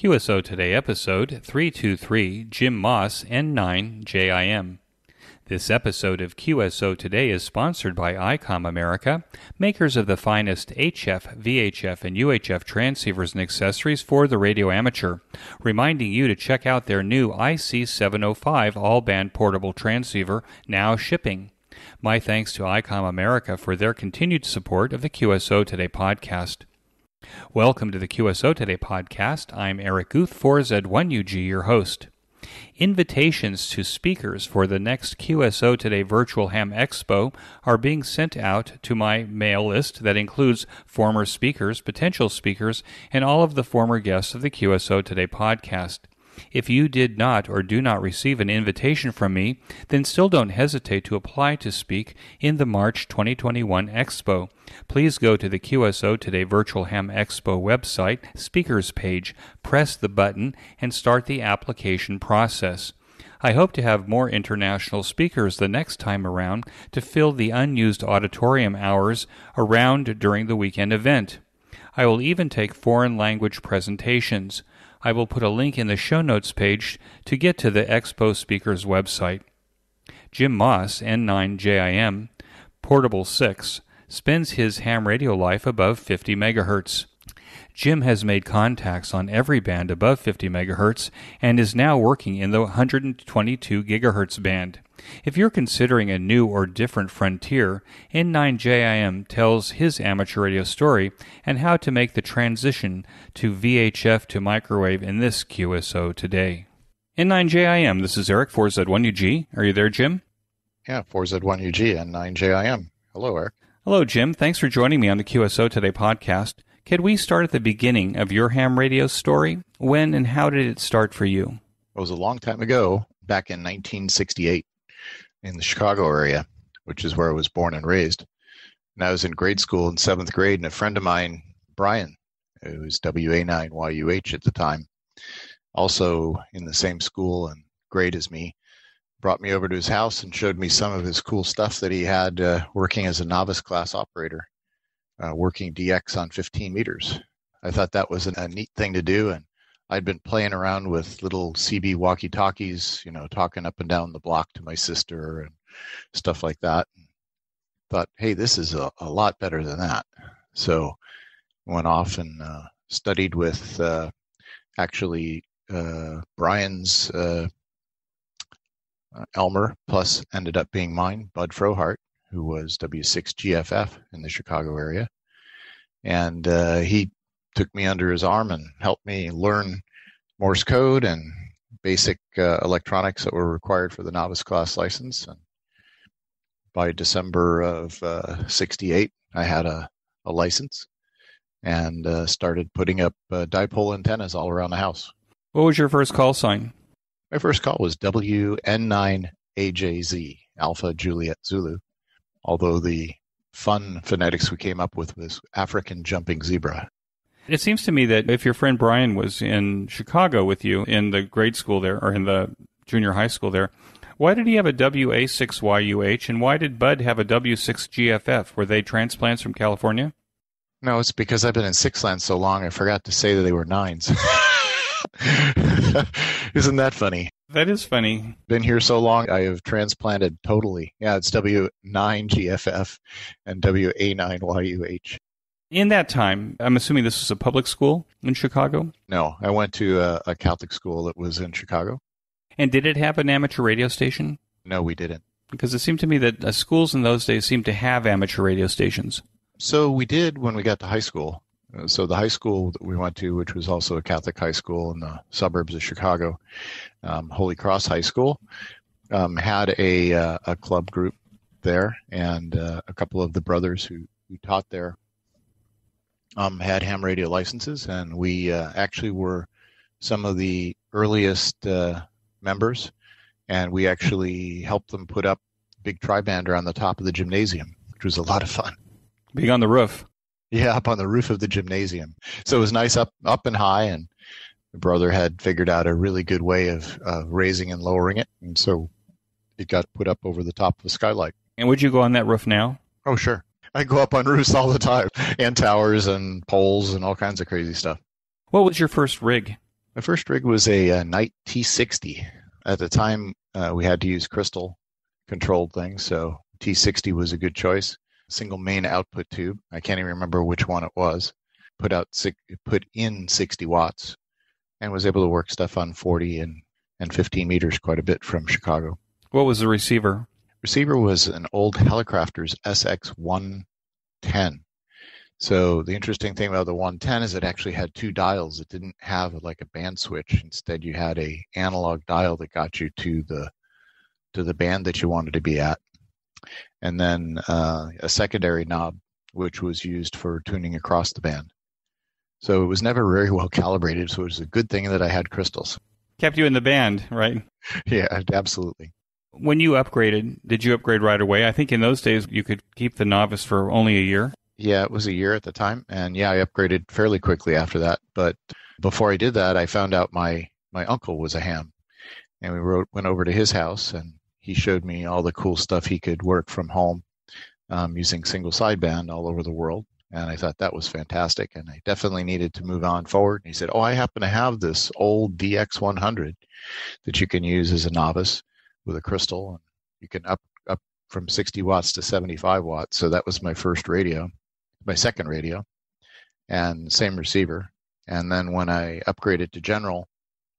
QSO Today episode 323 Jim Moss N9JIM. This episode of QSO Today is sponsored by ICOM America, makers of the finest HF, VHF, and UHF transceivers and accessories for the radio amateur, reminding you to check out their new IC705 all band portable transceiver now shipping. My thanks to ICOM America for their continued support of the QSO Today podcast. Welcome to the QSO Today podcast. I'm Eric Guth 4Z1UG, your host. Invitations to speakers for the next QSO Today Virtual Ham Expo are being sent out to my mail list that includes former speakers, potential speakers, and all of the former guests of the QSO Today podcast. If you did not or do not receive an invitation from me, then still don't hesitate to apply to speak in the March 2021 Expo. Please go to the QSO Today Virtual Ham Expo website, speakers page, press the button, and start the application process. I hope to have more international speakers the next time around to fill the unused auditorium hours around during the weekend event. I will even take foreign language presentations. I will put a link in the show notes page to get to the Expo Speakers website. Jim Moss, N9JIM, Portable 6, spends his ham radio life above 50 megahertz. Jim has made contacts on every band above 50 megahertz and is now working in the 122 gigahertz band. If you're considering a new or different frontier, N9JIM tells his amateur radio story and how to make the transition to VHF to microwave in this QSO today. N9JIM, this is Eric 4Z1UG. Are you there, Jim? Yeah, 4Z1UG N9JIM. Hello, Eric. Hello, Jim. Thanks for joining me on the QSO Today podcast. Could we start at the beginning of your ham radio story? When and how did it start for you? It was a long time ago, back in 1968, in the Chicago area, which is where I was born and raised. And I was in grade school in seventh grade, and a friend of mine, Brian, who was WA9YUH at the time, also in the same school and grade as me, brought me over to his house and showed me some of his cool stuff that he had uh, working as a novice class operator uh, working DX on 15 meters. I thought that was a neat thing to do, and I'd been playing around with little CB walkie-talkies, you know, talking up and down the block to my sister and stuff like that. And Thought, hey, this is a, a lot better than that. So went off and uh, studied with uh, actually uh, Brian's uh, Elmer, plus ended up being mine, Bud Frohart, who was W6GFF in the Chicago area. And uh, he took me under his arm and helped me learn Morse code and basic uh, electronics that were required for the novice class license. And by December of uh, 68, I had a, a license and uh, started putting up uh, dipole antennas all around the house. What was your first call sign? My first call was WN9AJZ, Alpha Juliet Zulu although the fun phonetics we came up with was African jumping zebra. It seems to me that if your friend Brian was in Chicago with you in the grade school there, or in the junior high school there, why did he have a WA6YUH and why did Bud have a W6GFF? Were they transplants from California? No, it's because I've been in six land so long I forgot to say that they were nines. Isn't that funny? That is funny. Been here so long, I have transplanted totally. Yeah, it's W9GFF and WA9YUH. In that time, I'm assuming this was a public school in Chicago? No, I went to a, a Catholic school that was in Chicago. And did it have an amateur radio station? No, we didn't. Because it seemed to me that uh, schools in those days seemed to have amateur radio stations. So we did when we got to high school. Uh, so the high school that we went to, which was also a Catholic high school in the suburbs of Chicago, um, Holy Cross High School, um, had a uh, a club group there, and uh, a couple of the brothers who who taught there um, had ham radio licenses, and we uh, actually were some of the earliest uh, members, and we actually helped them put up big tribander on the top of the gymnasium, which was a lot of fun. Being on the roof. Yeah, up on the roof of the gymnasium. So it was nice up up and high, and the brother had figured out a really good way of uh, raising and lowering it, and so it got put up over the top of the skylight. And would you go on that roof now? Oh, sure. I go up on roofs all the time, and towers and poles and all kinds of crazy stuff. What was your first rig? My first rig was a, a Knight T60. At the time, uh, we had to use crystal controlled things, so T60 was a good choice. Single main output tube. I can't even remember which one it was. Put out put in 60 watts, and was able to work stuff on 40 and and 15 meters quite a bit from Chicago. What was the receiver? Receiver was an old Hallicrafters SX110. So the interesting thing about the 110 is it actually had two dials. It didn't have like a band switch. Instead, you had a analog dial that got you to the to the band that you wanted to be at, and then uh, a secondary knob which was used for tuning across the band. So it was never very well calibrated. So it was a good thing that I had crystals. Kept you in the band, right? yeah, absolutely. When you upgraded, did you upgrade right away? I think in those days you could keep the novice for only a year. Yeah, it was a year at the time, and yeah, I upgraded fairly quickly after that. But before I did that, I found out my my uncle was a ham, and we wrote, went over to his house, and he showed me all the cool stuff he could work from home um, using single sideband all over the world. And I thought that was fantastic, and I definitely needed to move on forward. And he said, "Oh, I happen to have this old DX100 that you can use as a novice with a crystal, and you can up up from 60 watts to 75 watts." So that was my first radio my second radio and same receiver. And then when I upgraded to general,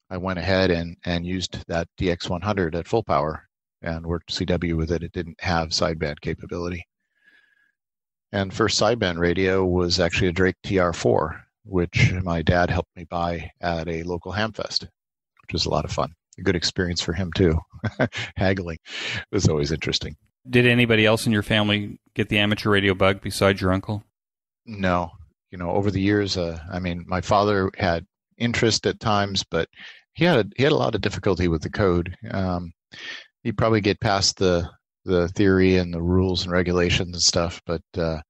I went ahead and, and used that DX100 at full power and worked CW with it. It didn't have sideband capability. And first sideband radio was actually a Drake TR4, which my dad helped me buy at a local hamfest, which was a lot of fun. A good experience for him too. Haggling was always interesting. Did anybody else in your family get the amateur radio bug besides your uncle? No, you know, over the years, uh, I mean, my father had interest at times, but he had a, he had a lot of difficulty with the code. Um, he'd probably get past the the theory and the rules and regulations and stuff, but uh,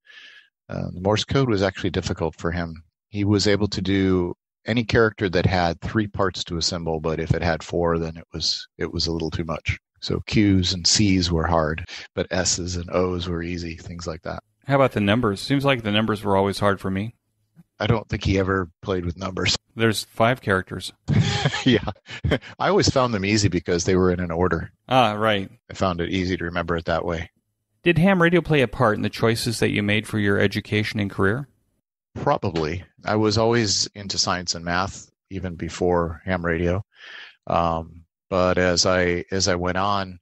uh, Morse code was actually difficult for him. He was able to do any character that had three parts to a symbol, but if it had four, then it was it was a little too much. So Q's and C's were hard, but S's and O's were easy, things like that. How about the numbers? Seems like the numbers were always hard for me. I don't think he ever played with numbers. There's five characters. yeah. I always found them easy because they were in an order. Ah, right. I found it easy to remember it that way. Did ham radio play a part in the choices that you made for your education and career? Probably. I was always into science and math even before ham radio. Um, but as I as I went on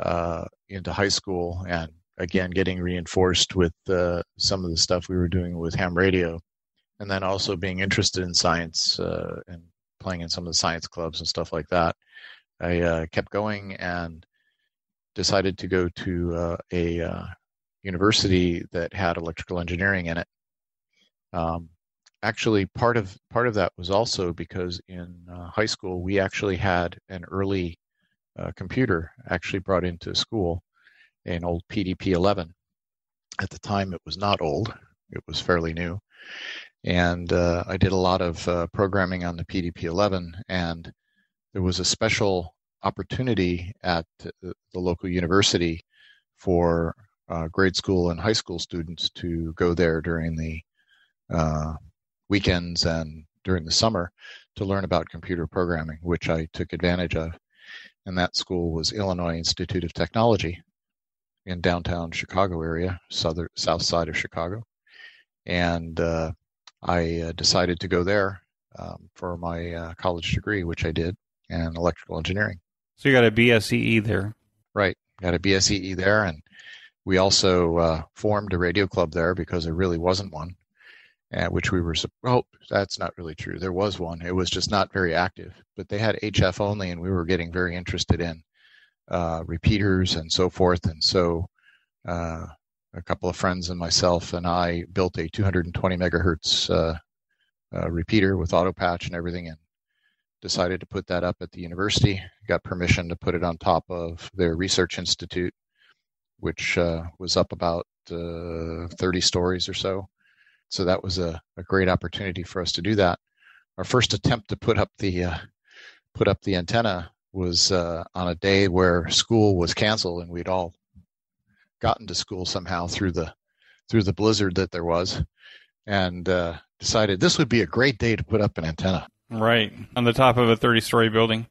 uh, into high school and again getting reinforced with uh, some of the stuff we were doing with ham radio and then also being interested in science uh, and playing in some of the science clubs and stuff like that i uh, kept going and decided to go to uh, a uh, university that had electrical engineering in it um, actually part of part of that was also because in uh, high school we actually had an early computer actually brought into school an old PDP 11. At the time, it was not old, it was fairly new. And uh, I did a lot of uh, programming on the PDP 11, and there was a special opportunity at the local university for uh, grade school and high school students to go there during the uh, weekends and during the summer to learn about computer programming, which I took advantage of. And that school was Illinois Institute of Technology in downtown Chicago area, southern south side of Chicago, and uh, I uh, decided to go there um, for my uh, college degree, which I did, in electrical engineering. So you got a BSEE there, right? Got a BSEE there, and we also uh, formed a radio club there because there really wasn't one, at which we were. Oh, that's not really true. There was one. It was just not very active, but they had HF only, and we were getting very interested in uh, repeaters and so forth. And so uh, a couple of friends and myself and I built a 220 megahertz uh, uh, repeater with auto patch and everything and decided to put that up at the university. Got permission to put it on top of their research institute, which uh, was up about uh, 30 stories or so. So that was a, a great opportunity for us to do that. Our first attempt to put up the put up the antenna was uh, on a day where school was canceled and we'd all gotten to school somehow through the through the blizzard that there was and uh, decided this would be a great day to put up an antenna Right. On the top of a 30 story building.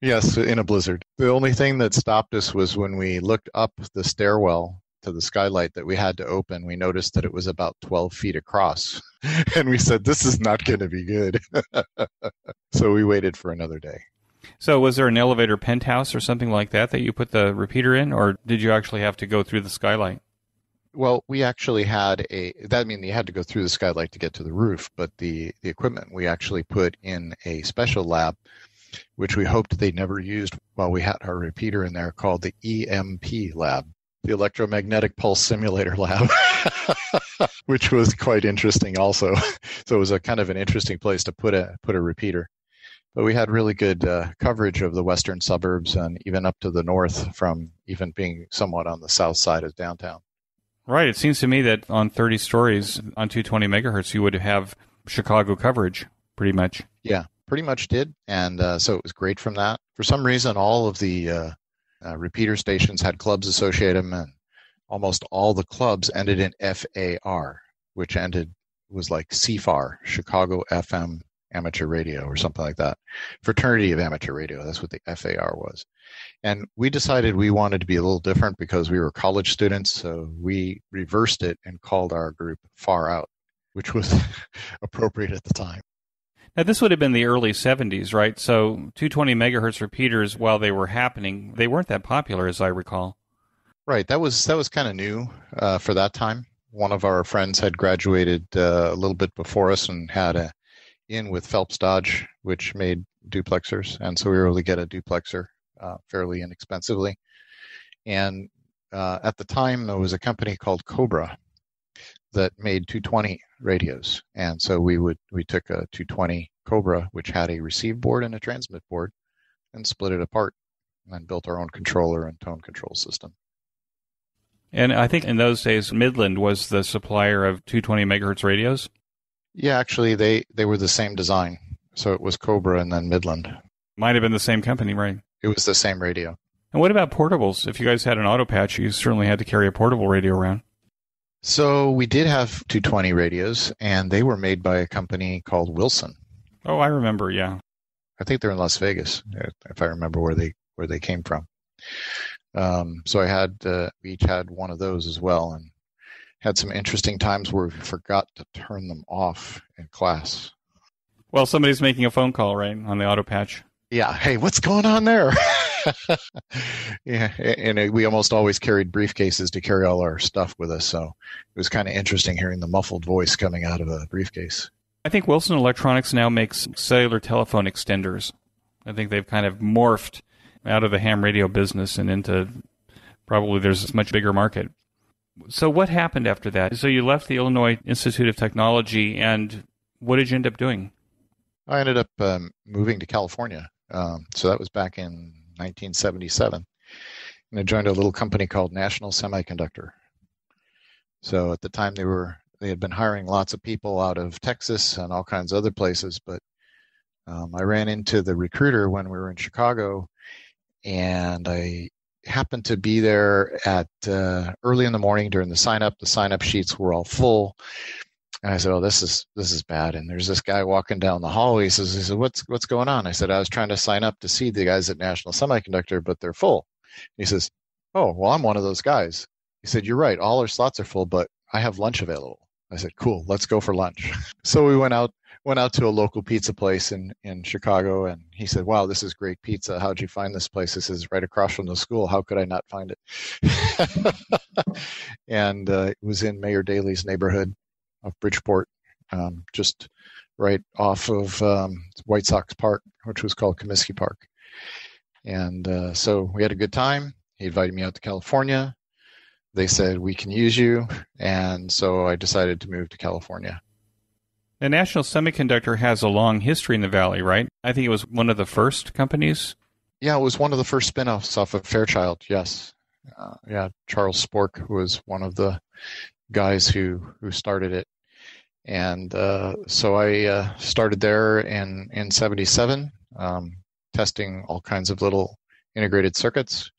Yes, in a blizzard. The only thing that stopped us was when we looked up the stairwell to the skylight that we had to open. We noticed that it was about 12 feet across. and we said, this is not going to be good. so we waited for another day. So, was there an elevator penthouse or something like that that you put the repeater in, or did you actually have to go through the skylight? Well, we actually had a that I mean you had to go through the skylight to get to the roof, but the the equipment we actually put in a special lab, which we hoped they never used while we had our repeater in there, called the EMP lab, the electromagnetic pulse simulator lab, which was quite interesting also. So it was a kind of an interesting place to put a put a repeater. But we had really good uh, coverage of the western suburbs and even up to the north from even being somewhat on the south side of downtown. Right. It seems to me that on 30 stories on 220 megahertz, you would have Chicago coverage pretty much. Yeah, pretty much did. And uh, so it was great from that. For some reason, all of the uh, uh, repeater stations had clubs associated them, and almost all the clubs ended in FAR, which ended was like CFAR, Chicago FM Amateur Radio, or something like that. Fraternity of Amateur Radio. That's what the FAR was. And we decided we wanted to be a little different because we were college students. So we reversed it and called our group Far Out, which was appropriate at the time. Now, this would have been the early 70s, right? So 220 megahertz repeaters, while they were happening, they weren't that popular, as I recall. Right. That was that was kind of new uh, for that time. One of our friends had graduated uh, a little bit before us and had a in with Phelps Dodge, which made duplexers, and so we were able to get a duplexer uh, fairly inexpensively. And uh, at the time, there was a company called Cobra that made 220 radios, and so we would we took a 220 Cobra, which had a receive board and a transmit board, and split it apart, and built our own controller and tone control system. And I think in those days, Midland was the supplier of 220 megahertz radios. Yeah, actually, they they were the same design, so it was Cobra and then Midland. Might have been the same company, right? It was the same radio. And what about portables? If you guys had an auto patch, you certainly had to carry a portable radio around. So we did have 220 radios, and they were made by a company called Wilson. Oh, I remember. Yeah, I think they're in Las Vegas, if I remember where they where they came from. Um, so I had uh, we each had one of those as well, and had some interesting times where we forgot to turn them off in class. Well, somebody's making a phone call, right, on the auto patch. Yeah. Hey, what's going on there? yeah, and uh, we almost always carried briefcases to carry all our stuff with us, so it was kind of interesting hearing the muffled voice coming out of a briefcase. I think Wilson Electronics now makes cellular telephone extenders. I think they've kind of morphed out of the ham radio business and into probably there's a much bigger market. So what happened after that? So you left the Illinois Institute of Technology, and what did you end up doing? I ended up um, moving to California um, so that was back in 1977. And I joined a little company called National Semiconductor. So at the time they were they had been hiring lots of people out of Texas and all kinds of other places, but um, I ran into the recruiter when we were in Chicago, and I happened to be there at uh, early in the morning during the sign up. The sign up sheets were all full, and I said, "Oh, this is this is bad." And there's this guy walking down the hallway. He says, "He said, what's what's going on?" I said, "I was trying to sign up to see the guys at National Semiconductor, but they're full." He says, "Oh, well, I'm one of those guys." He said, "You're right. All our slots are full, but I have lunch available." I said, "Cool. Let's go for lunch." so we went out went out to a local pizza place in in Chicago, and he said, "Wow, this is great pizza. How'd you find this place?" This is right across from the school. How could I not find it? and uh, it was in Mayor Daley's neighborhood of Bridgeport, um, just right off of um, White Sox Park, which was called Comiskey Park. And uh, so we had a good time. He invited me out to California. They said, we can use you. And so I decided to move to California. The National Semiconductor has a long history in the Valley, right? I think it was one of the first companies. Yeah, it was one of the first spin-offs off of Fairchild. Yes, uh, yeah. Charles Sporck was one of the guys who who started it, and uh, so I uh, started there in in '77, um, testing all kinds of little integrated circuits.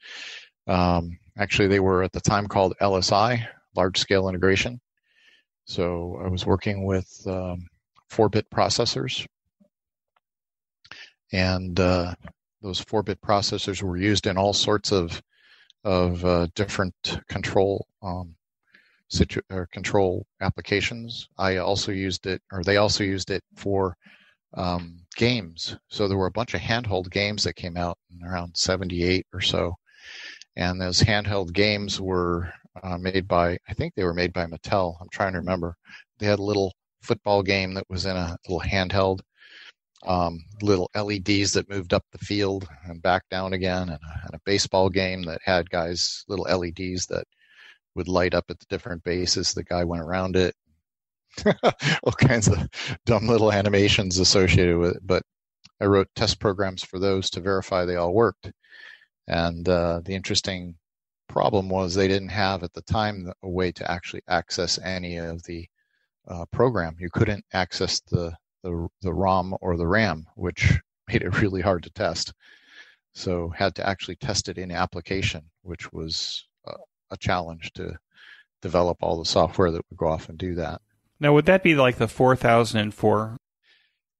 Um, actually, they were at the time called LSI, large scale integration. So I was working with um, four bit processors and uh, those four-bit processors were used in all sorts of of uh, different control um, situ- control applications. I also used it, or they also used it for um, games. So there were a bunch of handheld games that came out in around 78 or so. And those handheld games were uh, made by, I think they were made by Mattel. I'm trying to remember. They had little football game that was in a little handheld, um, little LEDs that moved up the field and back down again, and a, and a baseball game that had guys, little LEDs that would light up at the different bases. The guy went around it. All kinds of dumb little animations associated with it. But I wrote test programs for those to verify they all worked. And uh, the interesting problem was they didn't have at the time a way to actually access any of the uh, program. You couldn't access the, the the ROM or the RAM, which made it really hard to test. So had to actually test it in application, which was uh, a challenge to develop all the software that would go off and do that. Now, would that be like the 4004?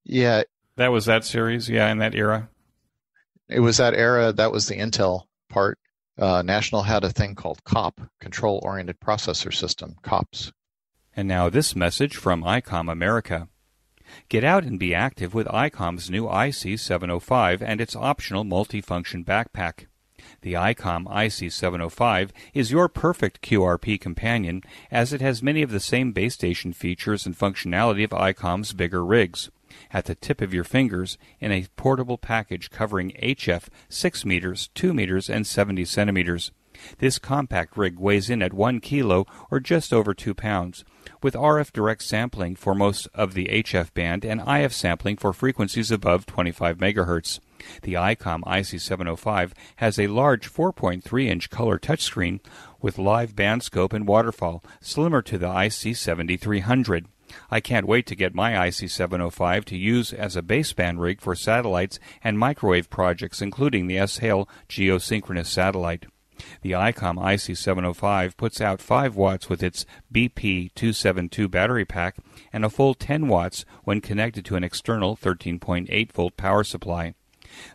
Yeah. That was that series, yeah, in that era? It was that era. That was the Intel part. Uh, National had a thing called COP, Control Oriented Processor System, COPS. And now this message from ICOM America. Get out and be active with ICOM's new IC705 and its optional multifunction backpack. The ICOM IC705 is your perfect QRP companion as it has many of the same base station features and functionality of ICOM's bigger rigs. At the tip of your fingers in a portable package covering HF 6 meters, 2 meters, and 70 centimeters. This compact rig weighs in at 1 kilo or just over 2 pounds, with RF direct sampling for most of the HF band and IF sampling for frequencies above 25 MHz. The ICOM IC705 has a large 4.3 inch color touchscreen with live band scope and waterfall, slimmer to the IC7300. I can't wait to get my IC705 to use as a baseband rig for satellites and microwave projects, including the Es'hail geosynchronous satellite. The ICOM IC705 puts out 5 watts with its BP272 battery pack and a full 10 watts when connected to an external 13.8 volt power supply.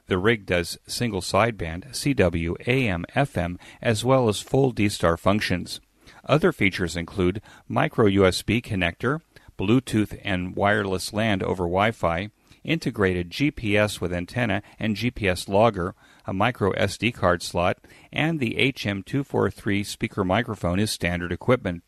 The rig does single sideband, CW, AM, FM, as well as full D-Star functions. Other features include micro USB connector, Bluetooth and wireless LAN over Wi-Fi, integrated GPS with antenna and GPS logger, a micro SD card slot, and the HM243 speaker microphone is standard equipment.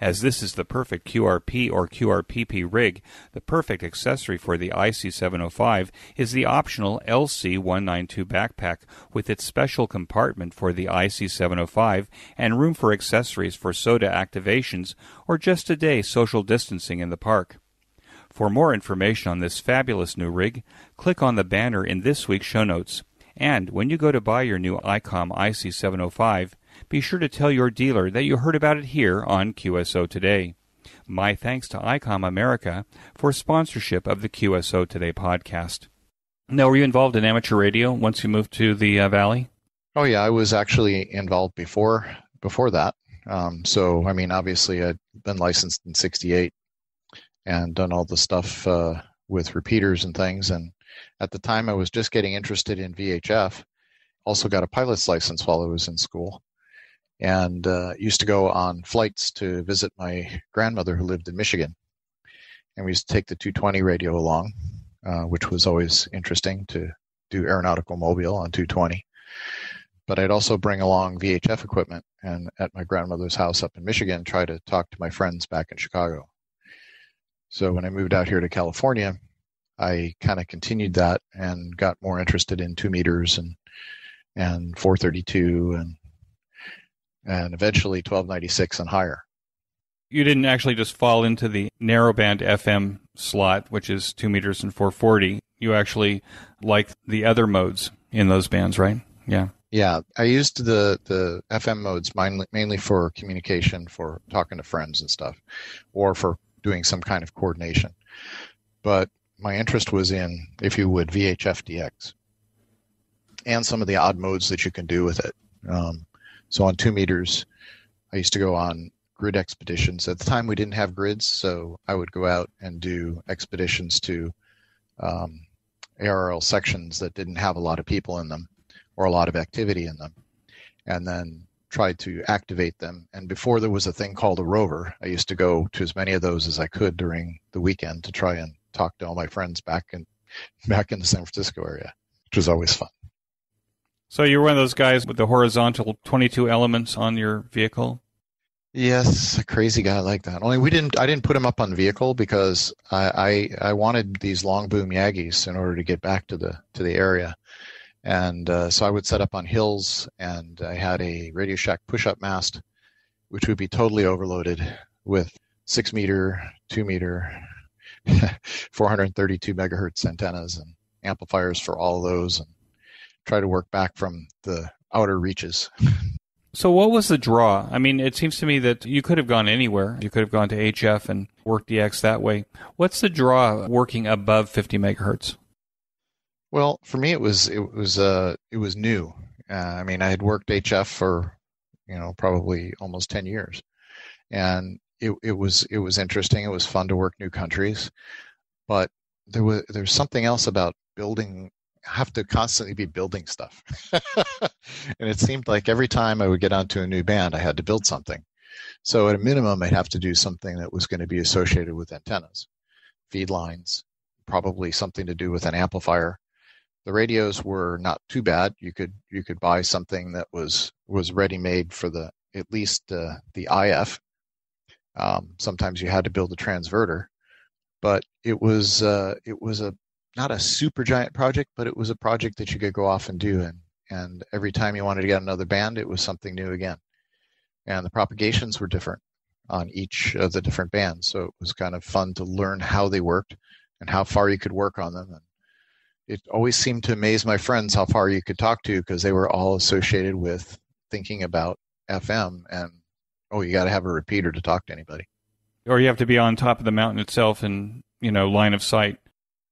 As this is the perfect QRP or QRPP rig, the perfect accessory for the IC705 is the optional LC192 backpack with its special compartment for the IC705 and room for accessories for SOTA activations or just a day social distancing in the park. For more information on this fabulous new rig, click on the banner in this week's show notes. And when you go to buy your new ICOM IC705, be sure to tell your dealer that you heard about it here on QSO Today. My thanks to ICOM America for sponsorship of the QSO Today podcast. Now, were you involved in amateur radio once you moved to the uh, Valley? Oh yeah, I was actually involved before before that. Um, so I mean, obviously, I'd been licensed in '68 and done all the stuff uh, with repeaters and things. And at the time, I was just getting interested in VHF. Also, got a pilot's license while I was in school and uh, used to go on flights to visit my grandmother who lived in Michigan. And we used to take the 220 radio along, uh, which was always interesting to do aeronautical mobile on 220. But I'd also bring along VHF equipment and at my grandmother's house up in Michigan try to talk to my friends back in Chicago. So when I moved out here to California, I kind of continued mm-hmm. that and got more interested in two meters and and 432 and and eventually 1296 and higher. You didn't actually just fall into the narrowband FM slot, which is 2 meters and 440. You actually like the other modes in those bands, right? Yeah. Yeah, I used the the FM modes mainly mainly for communication, for talking to friends and stuff, or for doing some kind of coordination. But my interest was in, if you would, VHF DX and some of the odd modes that you can do with it. Um, so on two meters, I used to go on grid expeditions. At the time, we didn't have grids, so I would go out and do expeditions to um, ARRL sections that didn't have a lot of people in them or a lot of activity in them, and then try to activate them. And before there was a thing called a rover, I used to go to as many of those as I could during the weekend to try and talk to all my friends back in back in the San Francisco area, which was always fun. So you're one of those guys with the horizontal 22 elements on your vehicle? Yes, a crazy guy like that. Only we didn't. I didn't put him up on vehicle because I, I I, wanted these long boom Yagis in order to get back to the to the area, and uh, so I would set up on hills, and I had a Radio Shack push-up mast, which would be totally overloaded with six meter, two meter, 432 megahertz antennas and amplifiers for all those, and try to work back from the outer reaches. So, what was the draw? I mean, it seems to me that you could have gone anywhere. You could have gone to HF and worked DX that way. What's the draw working above 50 megahertz? Well, for me, it was it was uh it was new. Uh, I mean, I had worked HF for you know probably almost 10 years, and it it was it was interesting. It was fun to work new countries, but there was there's something else about building have to constantly be building stuff. and it seemed like every time I would get onto a new band, I had to build something. So at a minimum, I'd have to do something that was going to be associated with antennas, feed lines, probably something to do with an amplifier. The radios were not too bad. You could you could buy something that was was ready made for the at least uh, the IF. Um, sometimes you had to build a transverter, but it was uh, it was a not a super giant project, but it was a project that you could go off and do. And, and every time you wanted to get another band, it was something new again. And the propagations were different on each of the different bands. So it was kind of fun to learn how they worked and how far you could work on them. And it always seemed to amaze my friends how far you could talk to because they were all associated with thinking about FM and oh, you got to have a repeater to talk to anybody. Or you have to be on top of the mountain itself and, you know, line of sight.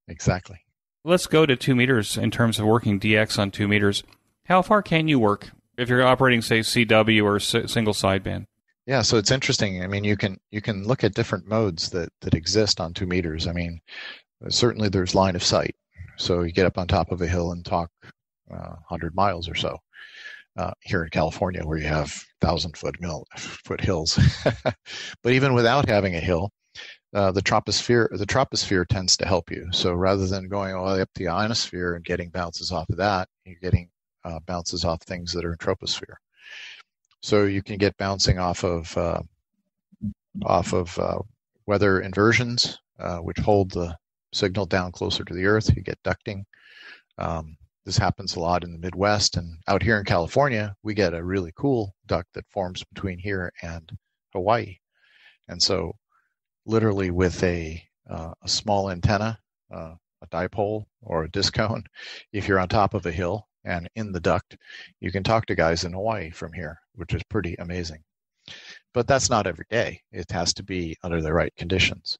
Exactly. Let's go to two meters in terms of working DX on two meters. How far can you work if you're operating, say, CW or single sideband? Yeah, so it's interesting. I mean, you can you can look at different modes that that exist on two meters. I mean, certainly there's line of sight, so you get up on top of a hill and talk uh, 100 miles or so. Uh, here in California, where you have thousand foot mil, foot hills, but even without having a hill, uh, the troposphere the troposphere tends to help you. So rather than going all the way up the ionosphere and getting bounces off of that, you're getting uh, bounces off things that are in troposphere. So you can get bouncing off of uh, off of uh, weather inversions, which hold the signal down closer to the Earth. You get ducting. Um, this happens a lot in the Midwest, and out here in California, we get a really cool duct that forms between here and Hawaii. And so literally with a, uh, a small antenna, uh, a dipole or a discone. If you're on top of a hill and in the duct, you can talk to guys in Hawaii from here, which is pretty amazing. But that's not every day. It has to be under the right conditions.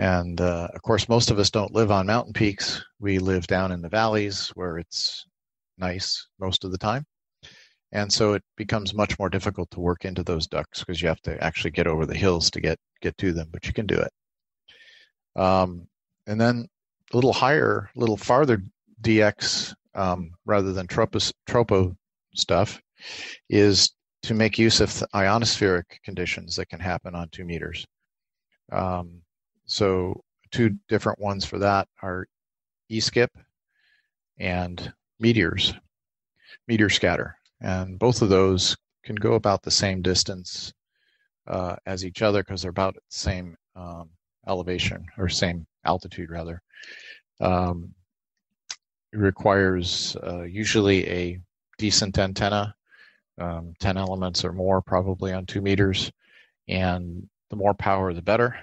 And uh, of course, most of us don't live on mountain peaks. We live down in the valleys where it's nice most of the time. And so it becomes much more difficult to work into those ducts because you have to actually get over the hills to get get to them, but you can do it. Um, and then a little higher, a little farther DX um, rather than tropos, tropo stuff is to make use of ionospheric conditions that can happen on two meters. Um, so two different ones for that are e-skip and meteors, meteor scatter. And both of those can go about the same distance uh, as each other because they're about the same um, elevation or same altitude rather. Um, it requires uh, usually a decent antenna, um, 10 elements or more probably on two meters, and the more power the better.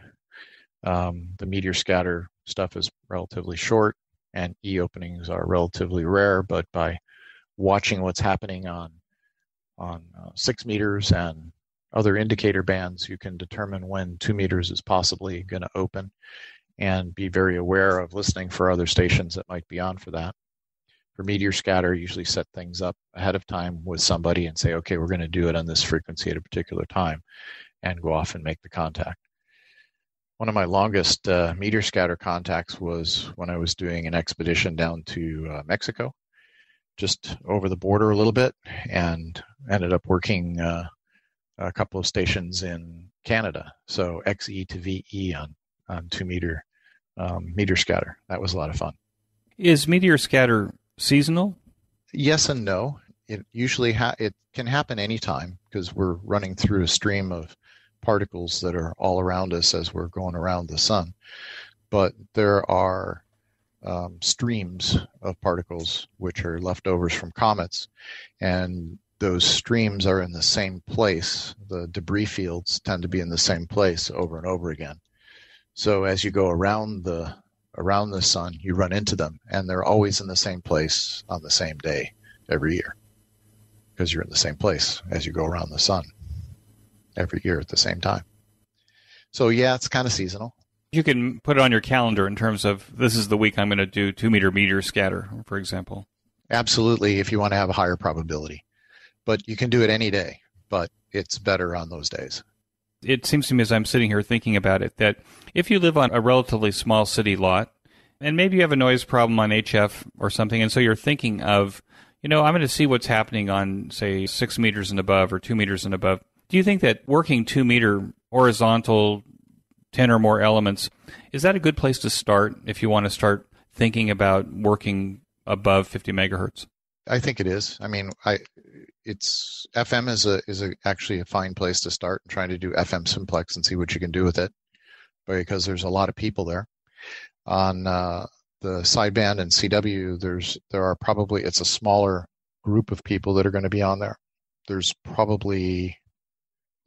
Um, the meteor scatter stuff is relatively short and E openings are relatively rare, but by watching what's happening on on uh, six meters and other indicator bands, you can determine when two meters is possibly going to open and be very aware of listening for other stations that might be on for that. For meteor scatter, usually set things up ahead of time with somebody and say, okay, we're going to do it on this frequency at a particular time and go off and make the contact. One of my longest uh, meteor scatter contacts was when I was doing an expedition down to uh, Mexico, just over the border a little bit, and ended up working uh, a couple of stations in Canada. So XE to VE on, on two meter um, meteor scatter. That was a lot of fun. Is meteor scatter seasonal? Yes and no. It usually ha- it can happen anytime because we're running through a stream of particles that are all around us as we're going around the sun. But there are um, streams of particles which are leftovers from comets, and those streams are in the same place. The debris fields tend to be in the same place over and over again. So as you go around the around the sun, you run into them, and they're always in the same place on the same day every year because you're in the same place as you go around the sun every year at the same time. So yeah, it's kind of seasonal. You can put it on your calendar in terms of this is the week I'm going to do two meter meteor scatter, for example. Absolutely, if you want to have a higher probability, but you can do it any day. But it's better on those days. It seems to me as I'm sitting here thinking about it that if you live on a relatively small city lot, and maybe you have a noise problem on HF or something, and so you're thinking of, you know, I'm going to see what's happening on, say, six meters and above or two meters and above do you think that working two meter horizontal, 10 or more elements, is that a good place to start if you want to start thinking about working above 50 megahertz? I think it is. I mean, I it's FM is a is a, actually a fine place to start trying to do FM simplex and see what you can do with it, because there's a lot of people there. On uh, the sideband and CW, there's there are probably it's a smaller group of people that are going to be on there. There's probably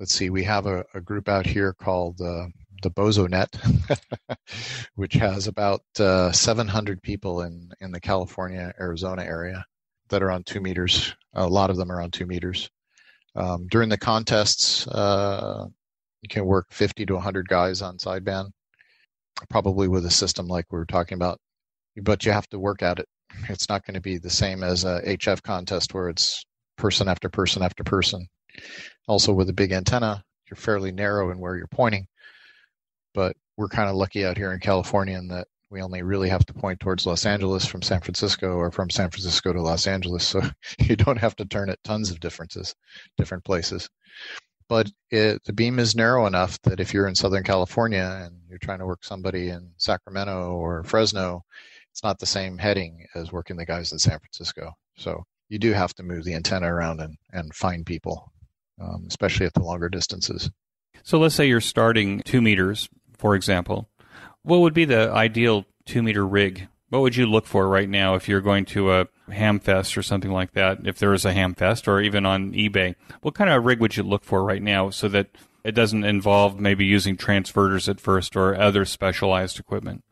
let's see, we have a, a group out here called uh, the Bozo Net, which has about uh, 700 people in, in the California, Arizona area that are on two meters. A lot of them are on two meters. Um, during the contests, uh, you can work 50 to 100 guys on sideband, probably with a system like we were talking about, but you have to work at it. It's not going to be the same as a HF contest where it's person after person after person. Also, with a big antenna, you're fairly narrow in where you're pointing. But we're kind of lucky out here in California in that we only really have to point towards Los Angeles from San Francisco or from San Francisco to Los Angeles. So you don't have to turn at tons of differences, different places. But it, the beam is narrow enough that if you're in Southern California and you're trying to work somebody in Sacramento or Fresno, it's not the same heading as working the guys in San Francisco. So you do have to move the antenna around and, and find people um, especially at the longer distances. So let's say you're starting two meters, for example. What would be the ideal two meter rig? What would you look for right now if you're going to a Hamfest or something like that? If there is a Hamfest or even on eBay, what kind of rig would you look for right now so that it doesn't involve maybe using transverters at first or other specialized equipment?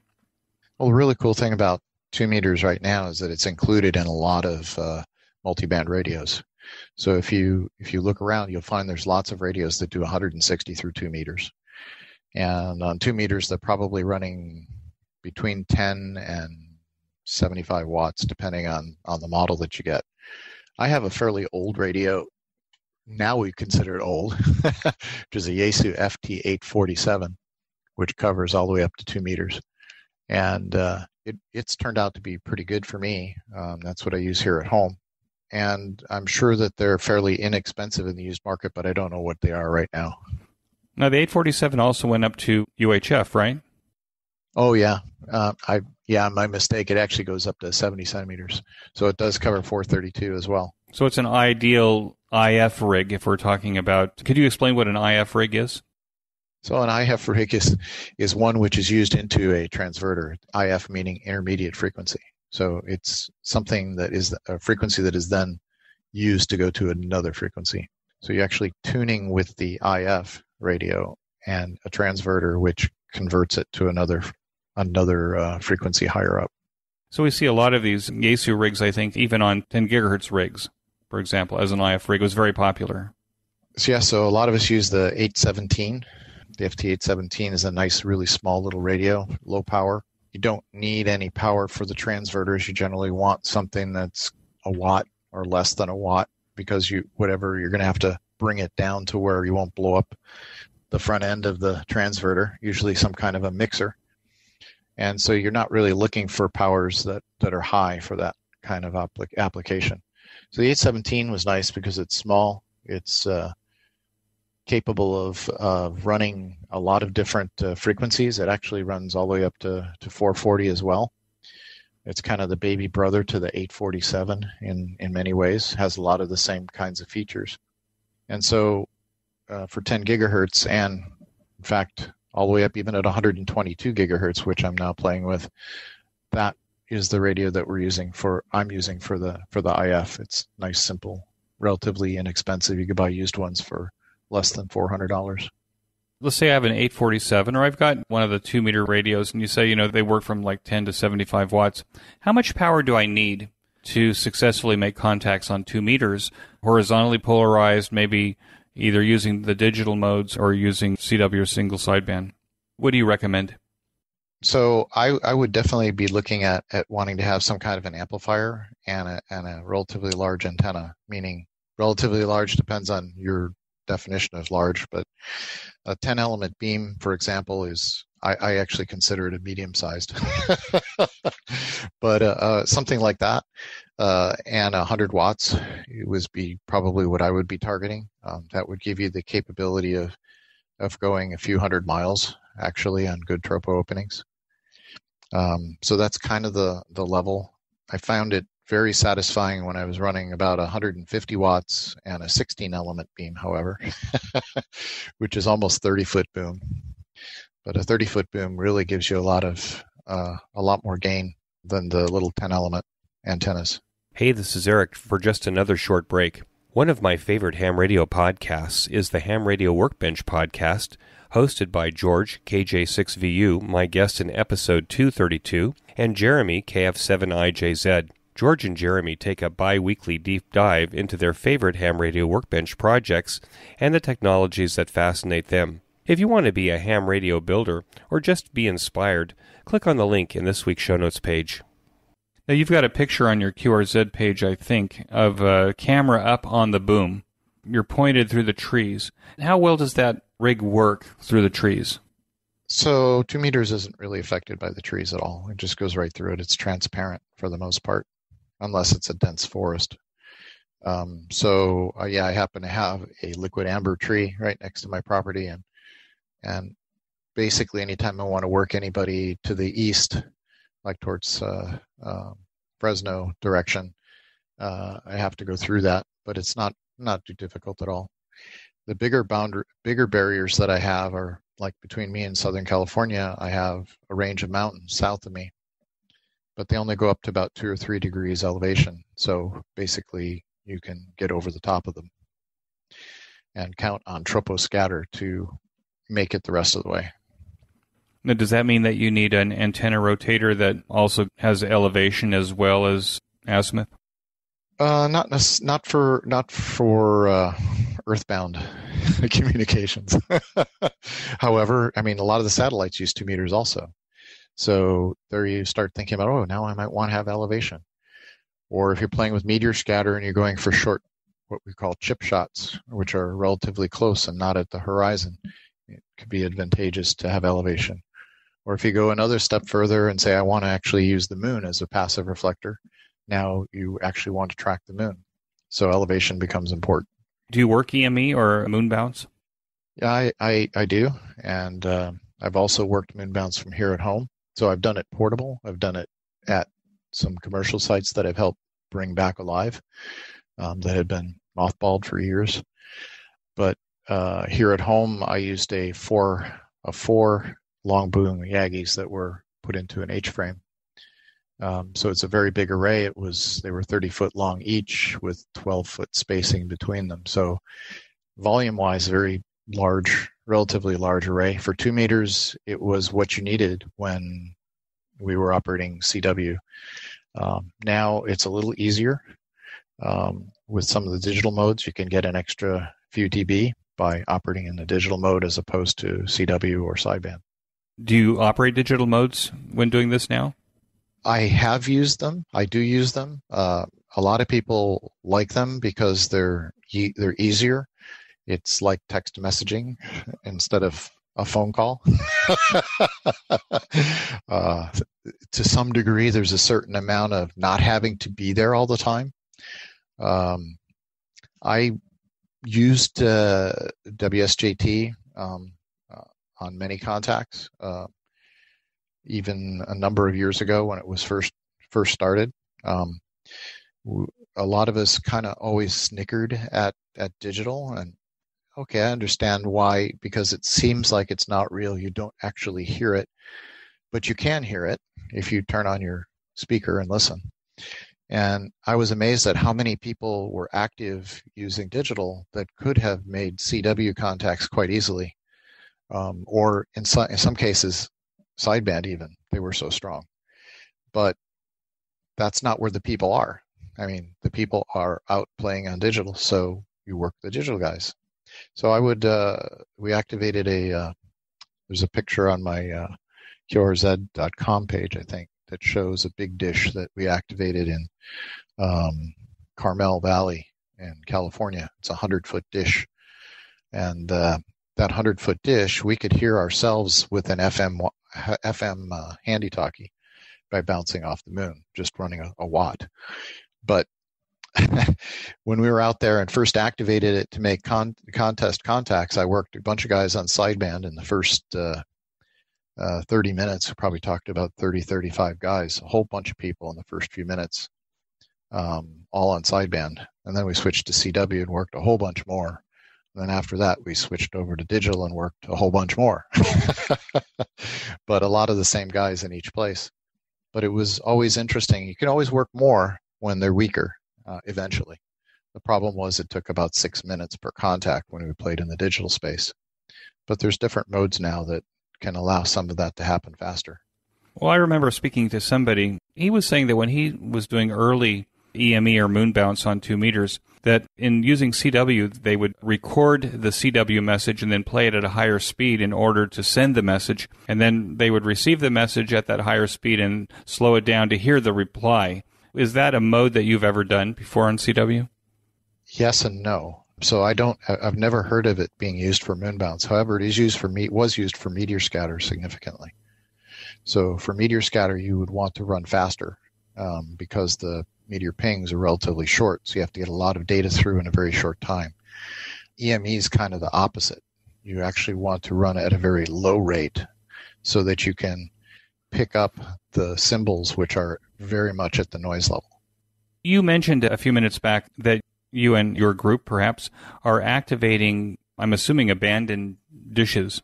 Well, the really cool thing about two meters right now is that it's included in a lot of uh, multi-band radios. So if you if you look around, you'll find there's lots of radios that do 160 through two meters, and on two meters they're probably running between 10 and 75 watts, depending on on the model that you get. I have a fairly old radio. Now we consider it old, which is a Yaesu FT847, which covers all the way up to two meters, and uh, it, it's turned out to be pretty good for me. Um, that's what I use here at home and I'm sure that they're fairly inexpensive in the used market, but I don't know what they are right now. Now, the 847 also went up to UHF, right? Oh yeah, uh, I yeah, my mistake. It actually goes up to 70 centimeters, so it does cover 432 as well. So it's an ideal IF rig if we're talking about. Could you explain what an IF rig is? So an IF rig is is one which is used into a transverter. IF meaning intermediate frequency. So it's something that is a frequency that is then used to go to another frequency. So you're actually tuning with the IF radio and a transverter which converts it to another another uh, frequency higher up. So we see a lot of these Yaesu rigs, I think, even on 10 gigahertz rigs, for example, as an IF rig was very popular. So yeah, so a lot of us use the 817. The FT817 is a nice, really small little radio, low power you don't need any power for the transverters. You generally want something that's a watt or less than a watt because you whatever you're going to have to bring it down to where you won't blow up the front end of the transverter, usually some kind of a mixer. And so you're not really looking for powers that, that are high for that kind of application. So the 817 was nice because it's small. It's uh, capable of uh, running a lot of different uh, frequencies. It actually runs all the way up to, to 440 as well. It's kind of the baby brother to the 847 in, in many ways, has a lot of the same kinds of features. And so uh, for 10 gigahertz, and in fact, all the way up even at 122 gigahertz, which I'm now playing with, that is the radio that we're using for I'm using for the for the IF. It's nice, simple, relatively inexpensive. You could buy used ones for less than four hundred dollars. Let's say I have an 847 or I've got one of the two meter radios and you say, you know, they work from like 10 to 75 watts. How much power do I need to successfully make contacts on two meters, horizontally polarized, maybe either using the digital modes or using CW single sideband? What do you recommend? So I, I would definitely be looking at, at wanting to have some kind of an amplifier and a, and a relatively large antenna, meaning relatively large depends on your definition of large, but a 10 element beam, for example, is I, I actually consider it a medium sized, but uh, uh, something like that, uh, and 100 watts it would be probably what I would be targeting. Um, that would give you the capability of of going a few hundred miles actually on good tropo openings. Um, so that's kind of the the level. I found it very satisfying when I was running about 150 watts and a 16 element beam, however, which is almost 30 foot boom. But a 30 foot boom really gives you a lot of uh, a lot more gain than the little 10 element antennas. Hey, this is Eric for just another short break. One of my favorite ham radio podcasts is the Ham Radio Workbench podcast, hosted by George, KJ6VU, my guest in episode 232, and Jeremy, KF7IJZ. George and Jeremy take a bi weekly deep dive into their favorite ham radio workbench projects and the technologies that fascinate them. If you want to be a ham radio builder or just be inspired, click on the link in this week's show notes page. Now, you've got a picture on your QRZ page, I think, of a camera up on the boom. You're pointed through the trees. How well does that rig work through the trees? So, two meters isn't really affected by the trees at all. It just goes right through it. It's transparent for the most part, unless it's a dense forest. Um, so, uh, yeah, I happen to have a liquid amber tree right next to my property, and and basically, anytime I want to work anybody to the east, like towards uh, uh, Fresno direction, uh, I have to go through that. But it's not not too difficult at all the bigger boundary, bigger barriers that I have are like between me and Southern California. I have a range of mountains south of me, but they only go up to about two or three degrees elevation. So basically, you can get over the top of them and count on troposcatter to make it the rest of the way. Now, does that mean that you need an antenna rotator that also has elevation as well as azimuth? Uh, not not for not for uh, earthbound communications. However, I mean, a lot of the satellites use two meters also. So there you start thinking about, oh, now I might want to have elevation. Or if you're playing with meteor scatter and you're going for short, what we call chip shots, which are relatively close and not at the horizon, it could be advantageous to have elevation. Or if you go another step further and say, I want to actually use the moon as a passive reflector, now you actually want to track the moon. So elevation becomes important. Do you work EME or moon bounce? Yeah, I, I, I do. And uh, I've also worked moon bounce from here at home. So I've done it portable. I've done it at some commercial sites that I've helped bring back alive um, that had been mothballed for years. But uh, here at home, I used a four a four long boom Yagis that were put into an H frame um, so it's a very big array. It was they were 30 foot long each with 12 foot spacing between them. So volume wise, very large, relatively large array. For two meters, it was what you needed when we were operating CW. Um, now it's a little easier. Um, with some of the digital modes, you can get an extra few dB by operating in the digital mode as opposed to CW or sideband. Do you operate digital modes when doing this now? I have used them. I do use them. Uh, a lot of people like them because they're they're easier it's like text messaging instead of a phone call. uh, to some degree, there's a certain amount of not having to be there all the time. Um, I used uh, WSJT um, uh, on many contacts, uh, even a number of years ago when it was first first started. Um, a lot of us kind of always snickered at at digital and okay, I understand why, because it seems like it's not real. You don't actually hear it, but you can hear it if you turn on your speaker and listen. And I was amazed at how many people were active using digital that could have made CW contacts quite easily, um, or in, so, in some cases, sideband even. They were so strong. But that's not where the people are. I mean, the people are out playing on digital, so you work the digital guys. So I would, uh, we activated a, uh, there's a picture on my uh, QRZ.com page, I think, that shows a big dish that we activated in um, Carmel Valley in California. It's a 100 foot dish. And uh, that 100 foot dish, we could hear ourselves with an FM, FM uh, handy talkie by bouncing off the moon, just running a, a watt. But when we were out there and first activated it to make con- contest contacts, I worked a bunch of guys on sideband in the first uh, uh, 30 minutes. Probably talked about 30, 35 guys, a whole bunch of people in the first few minutes, um, all on sideband. And then we switched to CW and worked a whole bunch more. And then after that, we switched over to digital and worked a whole bunch more. but a lot of the same guys in each place. But it was always interesting. You can always work more when they're weaker uh, eventually. The problem was it took about six minutes per contact when we played in the digital space. But there's different modes now that can allow some of that to happen faster. Well, I remember speaking to somebody. He was saying that when he was doing early EME or moon bounce on two meters, that in using CW, they would record the CW message and then play it at a higher speed in order to send the message. And then they would receive the message at that higher speed and slow it down to hear the reply. Is that a mode that you've ever done before on CW? Yes and no. So I don't. I've never heard of it being used for moon bounce. However, it is used for me. Was used for meteor scatter significantly. So for meteor scatter, you would want to run faster um, because the meteor pings are relatively short. So you have to get a lot of data through in a very short time. EME is kind of the opposite. You actually want to run at a very low rate so that you can pick up the symbols, which are very much at the noise level. You mentioned a few minutes back that you and your group perhaps are activating, I'm assuming, abandoned dishes.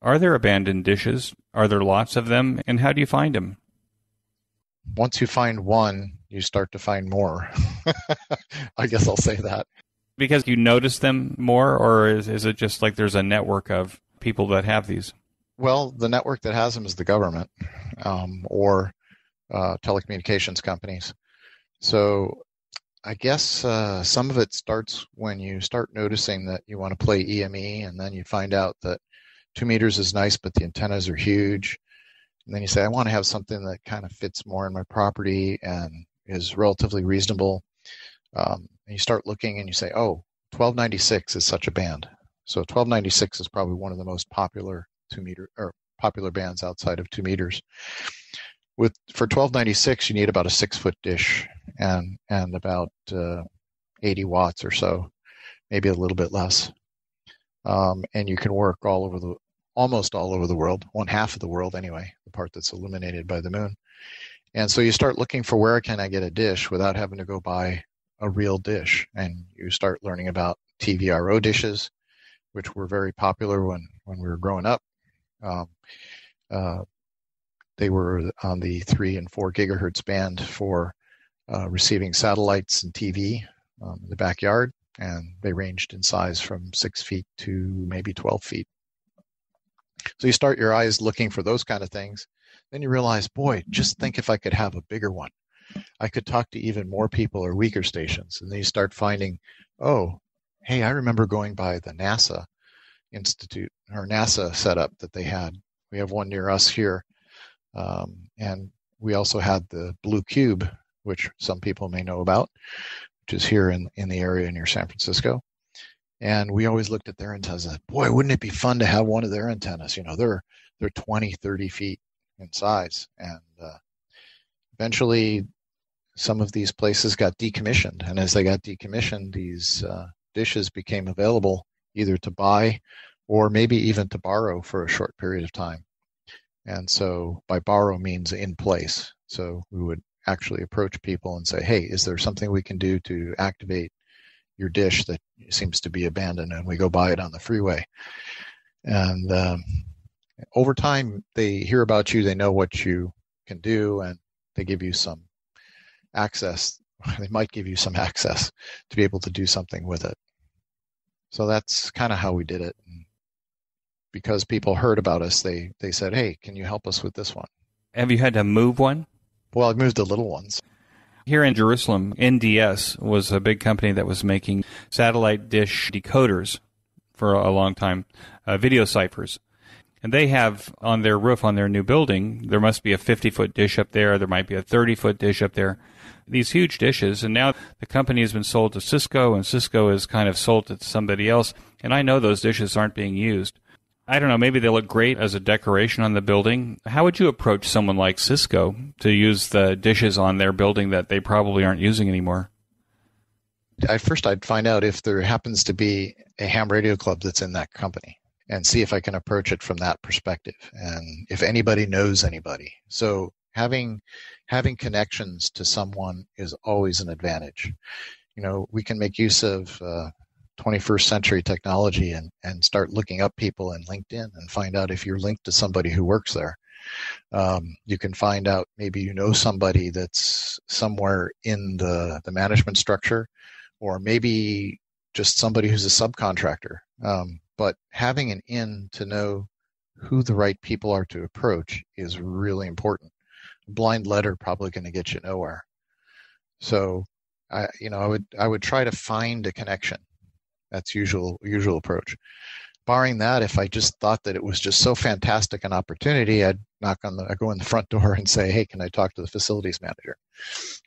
Are there abandoned dishes? Are there lots of them? And how do you find them? Once you find one, you start to find more. I guess I'll say that. Because you notice them more, or is, is it just like there's a network of people that have these? Well, the network that has them is the government um, or uh, telecommunications companies. So I guess uh, some of it starts when you start noticing that you want to play EME, and then you find out that two meters is nice, but the antennas are huge. And then you say, I want to have something that kind of fits more in my property and is relatively reasonable. Um, and you start looking and you say, oh, 1296 is such a band. So 1296 is probably one of the most popular two meter or popular bands outside of two meters. With for 1296, you need about a six foot dish and and about uh, 80 watts or so, maybe a little bit less. Um, and you can work all over the almost all over the world, one half of the world anyway, the part that's illuminated by the moon. And so you start looking for where can I get a dish without having to go buy a real dish, and you start learning about TVRO dishes, which were very popular when when we were growing up. Um, uh, they were on the three and four gigahertz band for uh, receiving satellites and TV um, in the backyard, and they ranged in size from six feet to maybe 12 feet. So you start your eyes looking for those kind of things. Then you realize, boy, just think if I could have a bigger one. I could talk to even more people or weaker stations. And then you start finding, oh, hey, I remember going by the NASA Institute or NASA setup that they had. We have one near us here. Um, and we also had the Blue Cube, which some people may know about, which is here in, in the area near San Francisco. And we always looked at their antennas. Boy, wouldn't it be fun to have one of their antennas? You know, they're they're 20, 30 feet in size. And uh, eventually, some of these places got decommissioned. And as they got decommissioned, these uh, dishes became available either to buy or maybe even to borrow for a short period of time. And so by borrow means in place. So we would actually approach people and say, hey, is there something we can do to activate your dish that seems to be abandoned? And we go buy it on the freeway. And um, over time, they hear about you, they know what you can do, and they give you some access. They might give you some access to be able to do something with it. So that's kind of how we did it. And because people heard about us, they they said, "Hey, can you help us with this one?" Have you had to move one? Well, I've moved the little ones. Here in Jerusalem, NDS was a big company that was making satellite dish decoders for a long time, uh, video ciphers. And they have on their roof on their new building, there must be a 50 foot dish up there, there might be a 30 foot dish up there. These huge dishes, and now the company has been sold to Cisco, and Cisco is kind of sold to somebody else. And I know those dishes aren't being used. I don't know, maybe they look great as a decoration on the building. How would you approach someone like Cisco to use the dishes on their building that they probably aren't using anymore? At first, I'd find out if there happens to be a ham radio club that's in that company and see if I can approach it from that perspective and if anybody knows anybody. So having having connections to someone is always an advantage. You know, we can make use of uh, 21st century technology and, and start looking up people in LinkedIn and find out if you're linked to somebody who works there. Um, you can find out maybe you know somebody that's somewhere in the, the management structure, or maybe just somebody who's a subcontractor. Um, but having an in to know who the right people are to approach is really important. Blind letter probably going to get you nowhere. So, I you know I would I would try to find a connection that's usual usual approach. Barring that, if I just thought that it was just so fantastic an opportunity, I'd knock on the I go in the front door and say, "Hey, can I talk to the facilities manager?"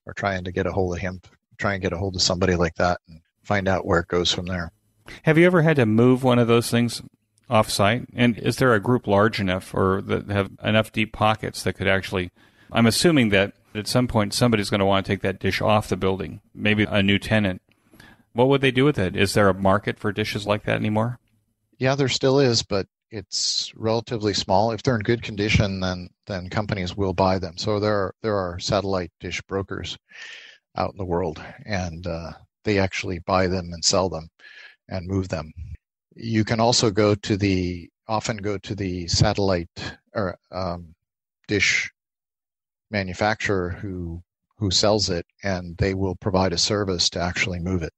Or trying to get a hold of him, try and get a hold of somebody like that, and find out where it goes from there. Have you ever had to move one of those things off site? And is there a group large enough or that have enough deep pockets that could actually? I'm assuming that at some point somebody's going to want to take that dish off the building, maybe a new tenant what would they do with it? Is there a market for dishes like that anymore? Yeah, there still is, but it's relatively small. If they're in good condition, then then companies will buy them. So there are there are satellite dish brokers out in the world, and uh, they actually buy them and sell them and move them. You can also go to the often go to the satellite or um, dish manufacturer who who sells it, and they will provide a service to actually move it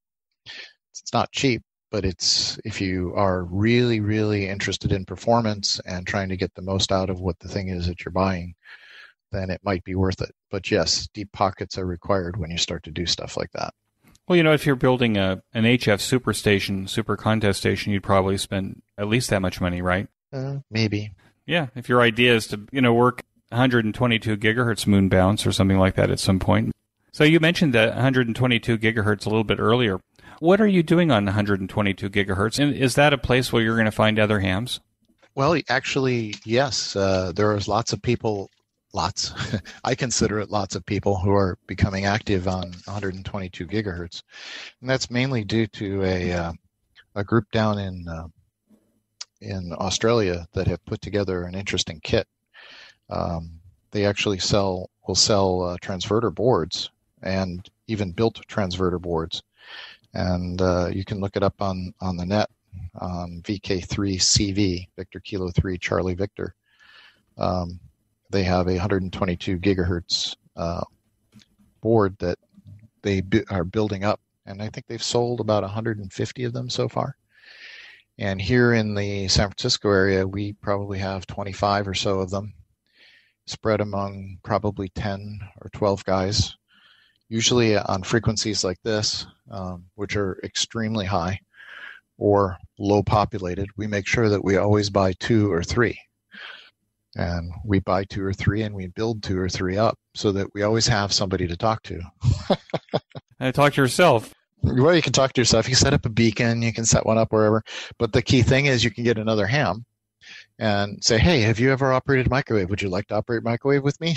it's not cheap, but it's if you are really, really interested in performance and trying to get the most out of what the thing is that you're buying, then it might be worth it. But yes, deep pockets are required when you start to do stuff like that. Well, you know, if you're building a an HF super station, super contest station, you'd probably spend at least that much money, right? Uh, maybe. Yeah, if your idea is to, you know, work 122 gigahertz moon bounce or something like that at some point. So you mentioned that 122 gigahertz a little bit earlier. What are you doing on 122 gigahertz? And is that a place where you're going to find other hams? Well, actually, yes. Uh, there's lots of people, lots. I consider it lots of people who are becoming active on 122 gigahertz, and that's mainly due to a uh, a group down in uh, in Australia that have put together an interesting kit. Um, they actually sell will sell uh, transverter boards and even built transverter boards and uh, you can look it up on on the net on VK3CV Victor Kilo 3 Charlie Victor. Um, they have a 122 gigahertz uh, board that they bu- are building up, and I think they've sold about 150 of them so far. And here in the San Francisco area, we probably have 25 or so of them spread among probably 10 or 12 guys usually on frequencies like this, um, which are extremely high or low populated, we make sure that we always buy two or three. And we buy two or three and we build two or three up so that we always have somebody to talk to. and talk to yourself. Well, you can talk to yourself. You can set up a beacon. You can set one up wherever. But the key thing is you can get another ham and say, "Hey, have you ever operated a microwave? Would you like to operate microwave with me?"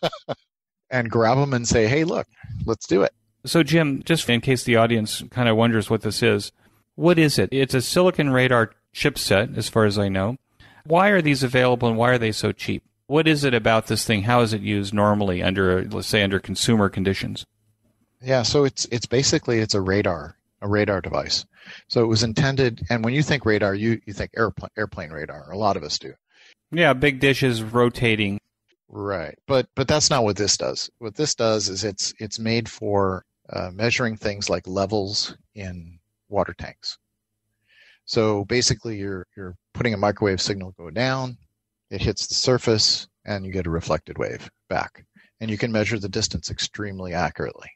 and grab them and say, "Hey, look, let's do it." So, Jim, just in case the audience kind of wonders what this is, what is it? It's a silicon radar chipset, as far as I know. Why are these available and why are they so cheap? What is it about this thing? How is it used normally under, let's say, under consumer conditions? Yeah, so it's it's basically it's a radar, a radar device. So it was intended, and when you think radar, you you think airplane airplane radar. A lot of us do. Yeah, big dishes rotating. Right, but but that's not what this does. What this does is it's it's made for uh, measuring things like levels in water tanks. So basically, you're you're putting a microwave signal go down, it hits the surface, and you get a reflected wave back, and you can measure the distance extremely accurately.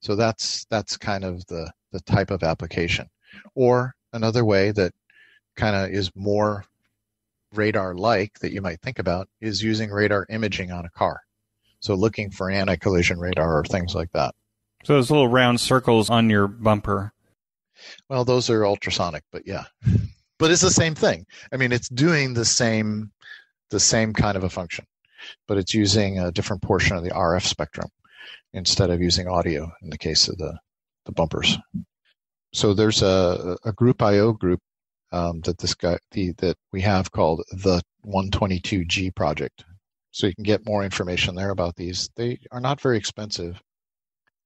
So that's that's kind of the the type of application. Or another way that kind of is more radar like that you might think about is using radar imaging on a car. So looking for anti collision radar or things like that. So those little round circles on your bumper. Well, those are ultrasonic, but yeah. But it's the same thing. I mean, it's doing the same the same kind of a function, but it's using a different portion of the RF spectrum instead of using audio in the case of the, the bumpers. So there's a, a group IO group um, that this guy the, that we have called the 122G project. So you can get more information there about these. They are not very expensive.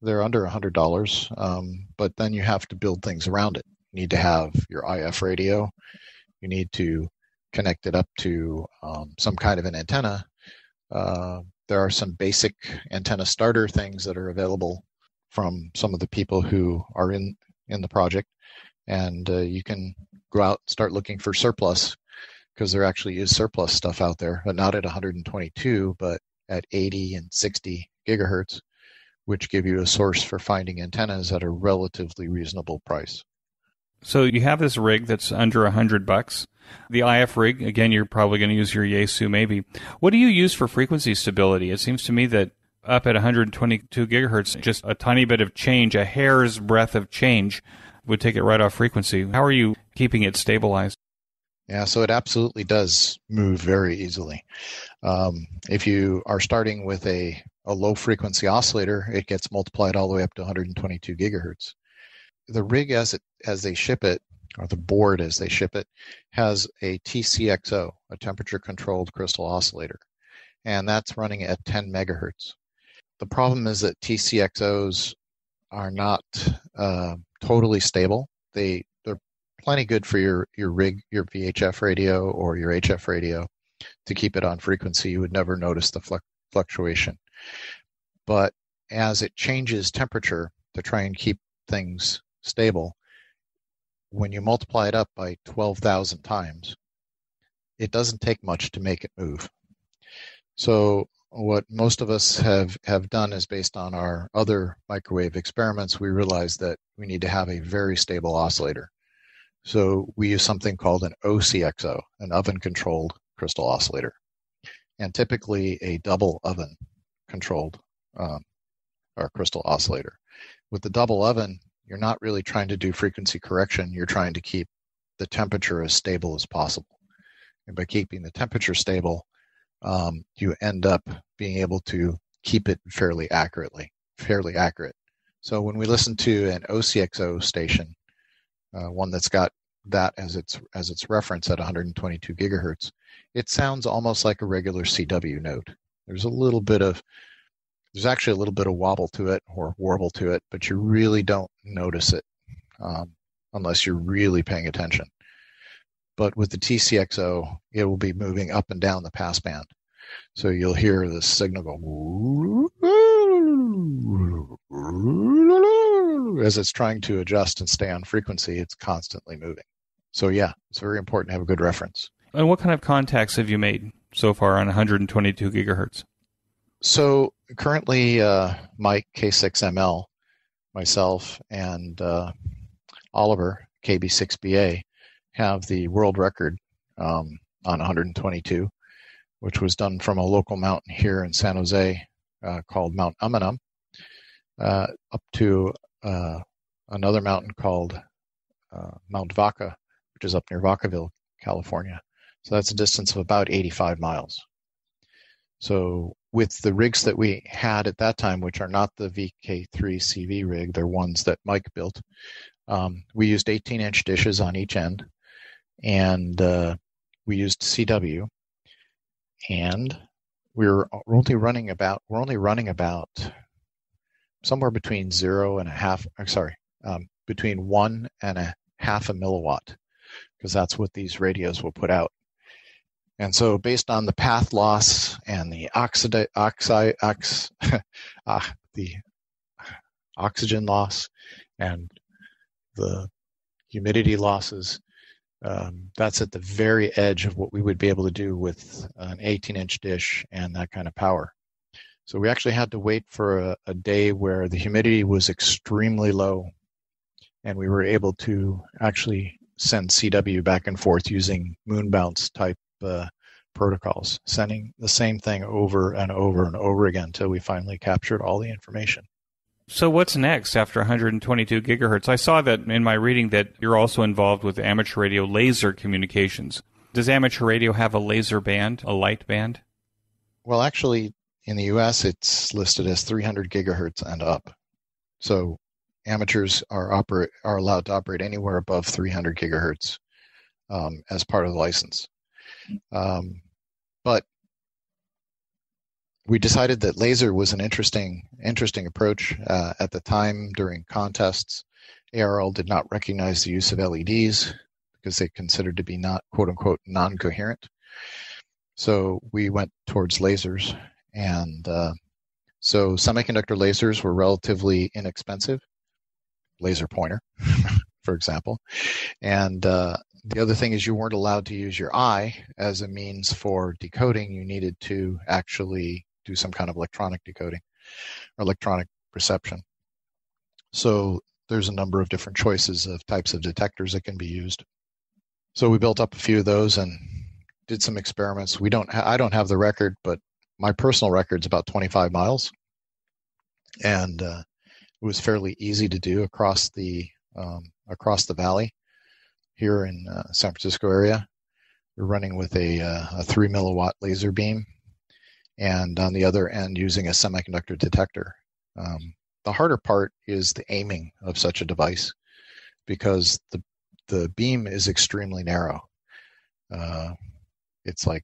They're under $100, um, but then you have to build things around it. You need to have your IF radio. You need to connect it up to um, some kind of an antenna. Uh, there are some basic antenna starter things that are available from some of the people who are in in the project, and uh, you can go out and start looking for surplus because there actually is surplus stuff out there, but not at 122, but at 80 and 60 gigahertz, which give you a source for finding antennas at a relatively reasonable price. So you have this rig that's under a hundred bucks. The IF rig, again, you're probably going to use your Yaesu maybe. What do you use for frequency stability? It seems to me that up at 122 gigahertz, just a tiny bit of change, a hair's breadth of change, would take it right off frequency. How are you keeping it stabilized? Yeah, so it absolutely does move very easily. Um, if you are starting with a, a low frequency oscillator, it gets multiplied all the way up to 122 gigahertz. The rig, as it as they ship it, or the board as they ship it, has a TCXO, a temperature controlled crystal oscillator, and that's running at 10 megahertz. The problem is that TCXOs are not uh, totally stable. They they're plenty good for your your rig, your VHF radio or your HF radio to keep it on frequency. You would never notice the fluctuation, but as it changes temperature to try and keep things stable, when you multiply it up by 12,000 times, it doesn't take much to make it move. So what most of us have, have done is based on our other microwave experiments, we realized that we need to have a very stable oscillator. So we use something called an OCXO, an oven controlled crystal oscillator, and typically a double oven controlled um, or crystal oscillator. With the double oven, you're not really trying to do frequency correction. You're trying to keep the temperature as stable as possible. And by keeping the temperature stable, um, you end up being able to keep it fairly accurately, fairly accurate. So when we listen to an OCXO station, uh, one that's got that as its as its reference at 122 gigahertz, it sounds almost like a regular CW note. There's a little bit of there's actually a little bit of wobble to it or warble to it, but you really don't notice it um, unless you're really paying attention. But with the TCXO, it will be moving up and down the passband. So you'll hear the signal go as it's trying to adjust and stay on frequency, it's constantly moving. So yeah, it's very important to have a good reference. And what kind of contacts have you made so far on 122 gigahertz? So currently, uh, Mike K6ML, myself, and uh, Oliver KB6BA have the world record um, on 122, which was done from a local mountain here in San Jose uh, called Mount Umunhum, uh, up to uh, another mountain called uh, Mount Vaca, which is up near Vacaville, California. So that's a distance of about 85 miles. So with the rigs that we had at that time, which are not the VK3CV rig, they're ones that Mike built, um, we used 18 inch dishes on each end and uh, we used CW and we we're only running about we're only running about somewhere between zero and a half sorry um, between one and a half a milliwatt because that's what these radios will put out. And so based on the path loss and the oxide, oxide ox, uh, the oxygen loss and the humidity losses um, that's at the very edge of what we would be able to do with an 18 inch dish and that kind of power. So we actually had to wait for a, a, day where the humidity was extremely low and we were able to actually send CW back and forth using moon bounce type uh, protocols, sending the same thing over and over and over again until we finally captured all the information. So what's next after 122 gigahertz? I saw that in my reading that you're also involved with amateur radio laser communications. Does amateur radio have a laser band, a light band? Well, actually, in the U.S., it's listed as 300 gigahertz and up. So amateurs are are allowed to operate anywhere above 300 gigahertz um, as part of the license. Um, but we decided that laser was an interesting interesting approach uh, at the time during contests. ARL did not recognize the use of LEDs because they considered to be not quote unquote non-coherent. So we went towards lasers, and uh, so semiconductor lasers were relatively inexpensive. Laser pointer, for example, and uh, the other thing is you weren't allowed to use your eye as a means for decoding. You needed to actually do some kind of electronic decoding or electronic reception. So there's a number of different choices of types of detectors that can be used. So we built up a few of those and did some experiments. We don't, ha- I don't have the record, but my personal record's about 25 miles, and uh, it was fairly easy to do across the um, across the valley here in uh, San Francisco area. We're running with a, uh, a three milliwatt laser beam and on the other end using a semiconductor detector. Um, the harder part is the aiming of such a device because the the beam is extremely narrow. Uh, it's like,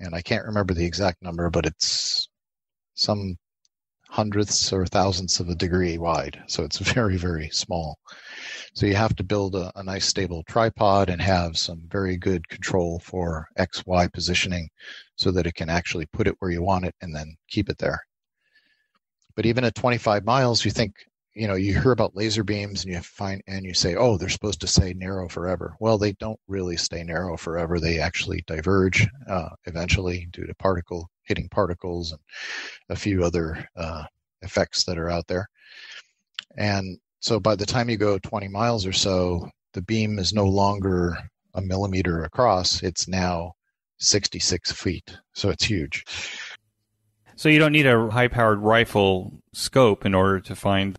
and I can't remember the exact number, but it's some hundredths or thousandths of a degree wide. So it's very, very small. So you have to build a, a, nice stable tripod and have some very good control for X, Y positioning so that it can actually put it where you want it and then keep it there. But even at 25 miles, you think, you know, you hear about laser beams and you find, and you say, oh, they're supposed to stay narrow forever. Well, they don't really stay narrow forever. They actually diverge uh, eventually due to particle hitting particles and a few other uh, effects that are out there. And so by the time you go 20 miles or so, the beam is no longer a millimeter across. It's now 66 feet. So it's huge. So you don't need a high powered rifle scope in order to find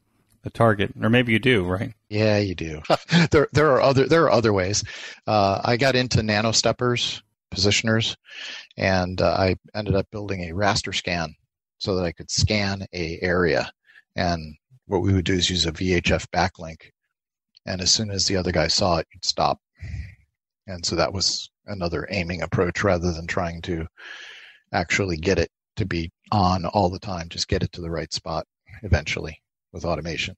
target, or maybe you do, right? Yeah, you do. there, there are other there are other ways. Uh, I got into nano steppers, positioners, and uh, I ended up building a raster scan so that I could scan a area. And what we would do is use a VHF backlink, and as soon as the other guy saw it, you'd stop. And so that was another aiming approach rather than trying to actually get it to be on all the time. Just get it to the right spot eventually with automation.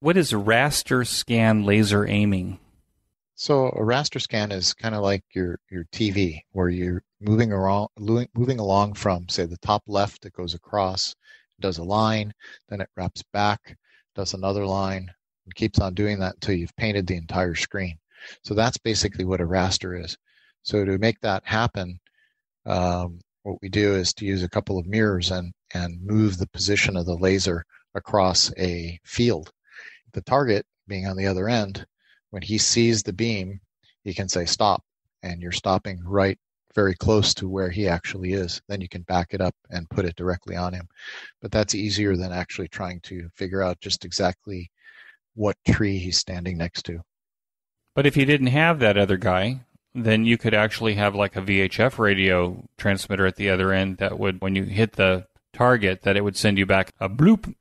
What is raster scan laser aiming? So a raster scan is kind of like your your TV, where you're moving around, moving along from say the top left, it goes across, does a line, then it wraps back, does another line, and keeps on doing that until you've painted the entire screen. So that's basically what a raster is. So to make that happen, um, what we do is to use a couple of mirrors and and move the position of the laser across a field. The target being on the other end when he sees the beam, he can say stop, and you're stopping right very close to where he actually is. Then you can back it up and put it directly on him. But that's easier than actually trying to figure out just exactly what tree he's standing next to. But if you didn't have that other guy, then you could actually have like a VHF radio transmitter at the other end that would, when you hit the target, that it would send you back a bloop.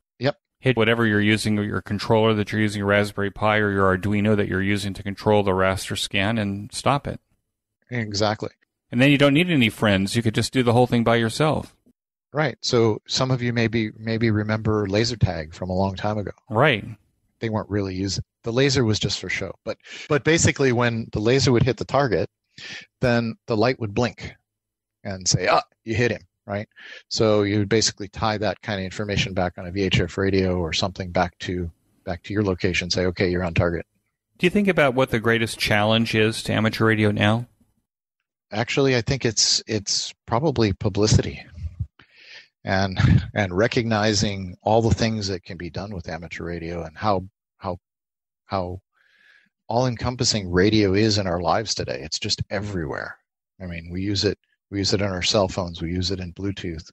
Hit whatever you're using, your controller that you're using, your Raspberry Pi or your Arduino that you're using to control the raster scan and stop it. Exactly. And then you don't need any friends. You could just do the whole thing by yourself. Right. So some of you maybe maybe remember laser tag from a long time ago. Right. They weren't really using the laser was just for show. But but basically when the laser would hit the target, then the light would blink and say, "Ah, you hit him." Right. So you basically tie that kind of information back on a VHF radio or something back to back to your location. Say, "Okay, you're on target." Do you think about what the greatest challenge is to amateur radio now? Actually, I think it's it's probably publicity and and recognizing all the things that can be done with amateur radio and how how how all encompassing radio is in our lives today. It's just everywhere. I mean, we use it we use it on our cell phones, we use it in Bluetooth.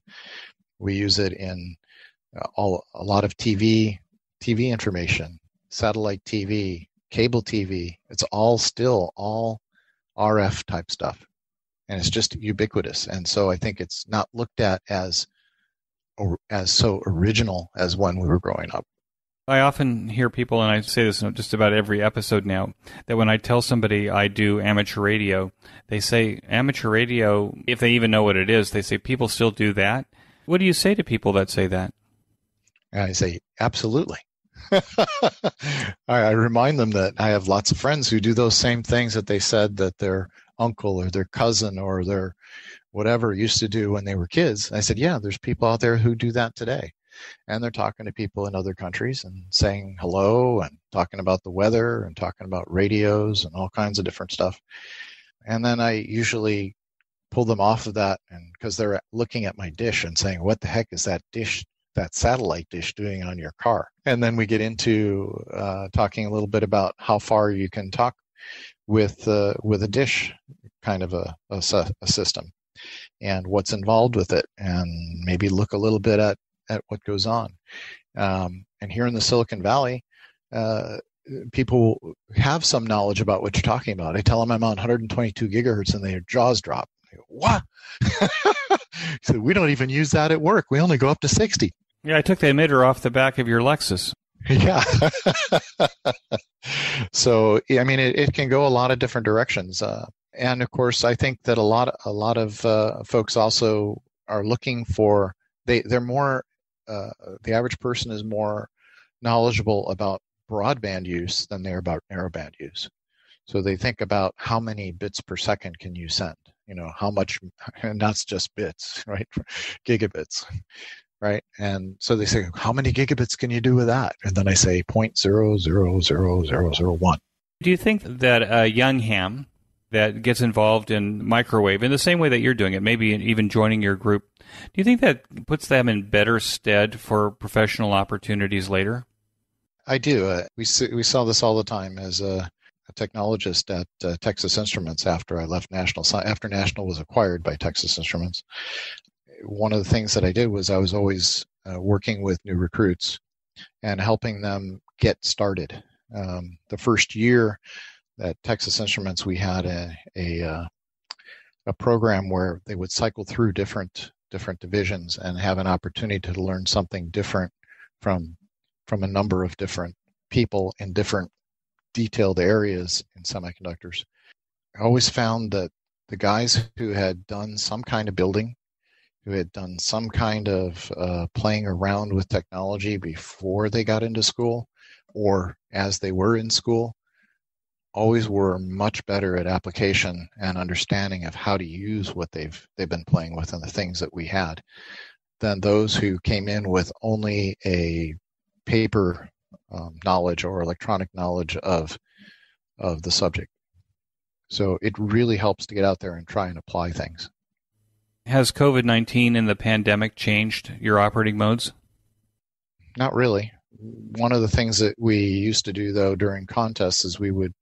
We use it in uh, all a lot of TV TV information, satellite TV, cable TV. It's all still all RF type stuff. And it's just ubiquitous. And so I think it's not looked at as as so original as when we were growing up. I often hear people, and I say this just about every episode now, that when I tell somebody I do amateur radio, they say amateur radio, if they even know what it is, they say people still do that. What do you say to people that say that? I say, absolutely. I remind them that I have lots of friends who do those same things that they said that their uncle or their cousin or their whatever used to do when they were kids. I said, yeah, there's people out there who do that today. And they're talking to people in other countries and saying hello and talking about the weather and talking about radios and all kinds of different stuff. And then I usually pull them off of that and because they're looking at my dish and saying, what the heck is that dish, that satellite dish doing on your car? And then we get into uh, talking a little bit about how far you can talk with uh, with a dish kind of a, a, a system and what's involved with it, and maybe look a little bit at, at what goes on. Um, and here in the Silicon Valley, uh, people have some knowledge about what you're talking about. I tell them I'm on 122 gigahertz, and their jaws drop. Go, what? so we don't even use that at work. We only go up to 60. Yeah, I took the emitter off the back of your Lexus. Yeah. so I mean, it, it can go a lot of different directions. Uh, and of course, I think that a lot a lot of uh, folks also are looking for they they're more uh, the average person is more knowledgeable about broadband use than they're about narrowband use. So they think about how many bits per second can you send. You know how much, and that's just bits, right? Gigabits, right? And so they say, how many gigabits can you do with that? And then I say point zero zero zero zero zero one. Do you think that a young ham that gets involved in microwave in the same way that you're doing it, maybe even joining your group, do you think that puts them in better stead for professional opportunities later? I do. Uh, we see, we saw this all the time as a, a technologist at uh, Texas Instruments after I left National. After National was acquired by Texas Instruments, one of the things that I did was I was always uh, working with new recruits and helping them get started. Um, the first year at Texas Instruments, we had a a, uh, a program where they would cycle through different different divisions and have an opportunity to learn something different from from a number of different people in different detailed areas in semiconductors. I always found that the guys who had done some kind of building, who had done some kind of uh, playing around with technology before they got into school or as they were in school, always were much better at application and understanding of how to use what they've they've been playing with and the things that we had than those who came in with only a paper um, knowledge or electronic knowledge of of the subject. So it really helps to get out there and try and apply things. Has COVID 19 and the pandemic changed your operating modes? Not really. One of the things that we used to do, though, during contests is we would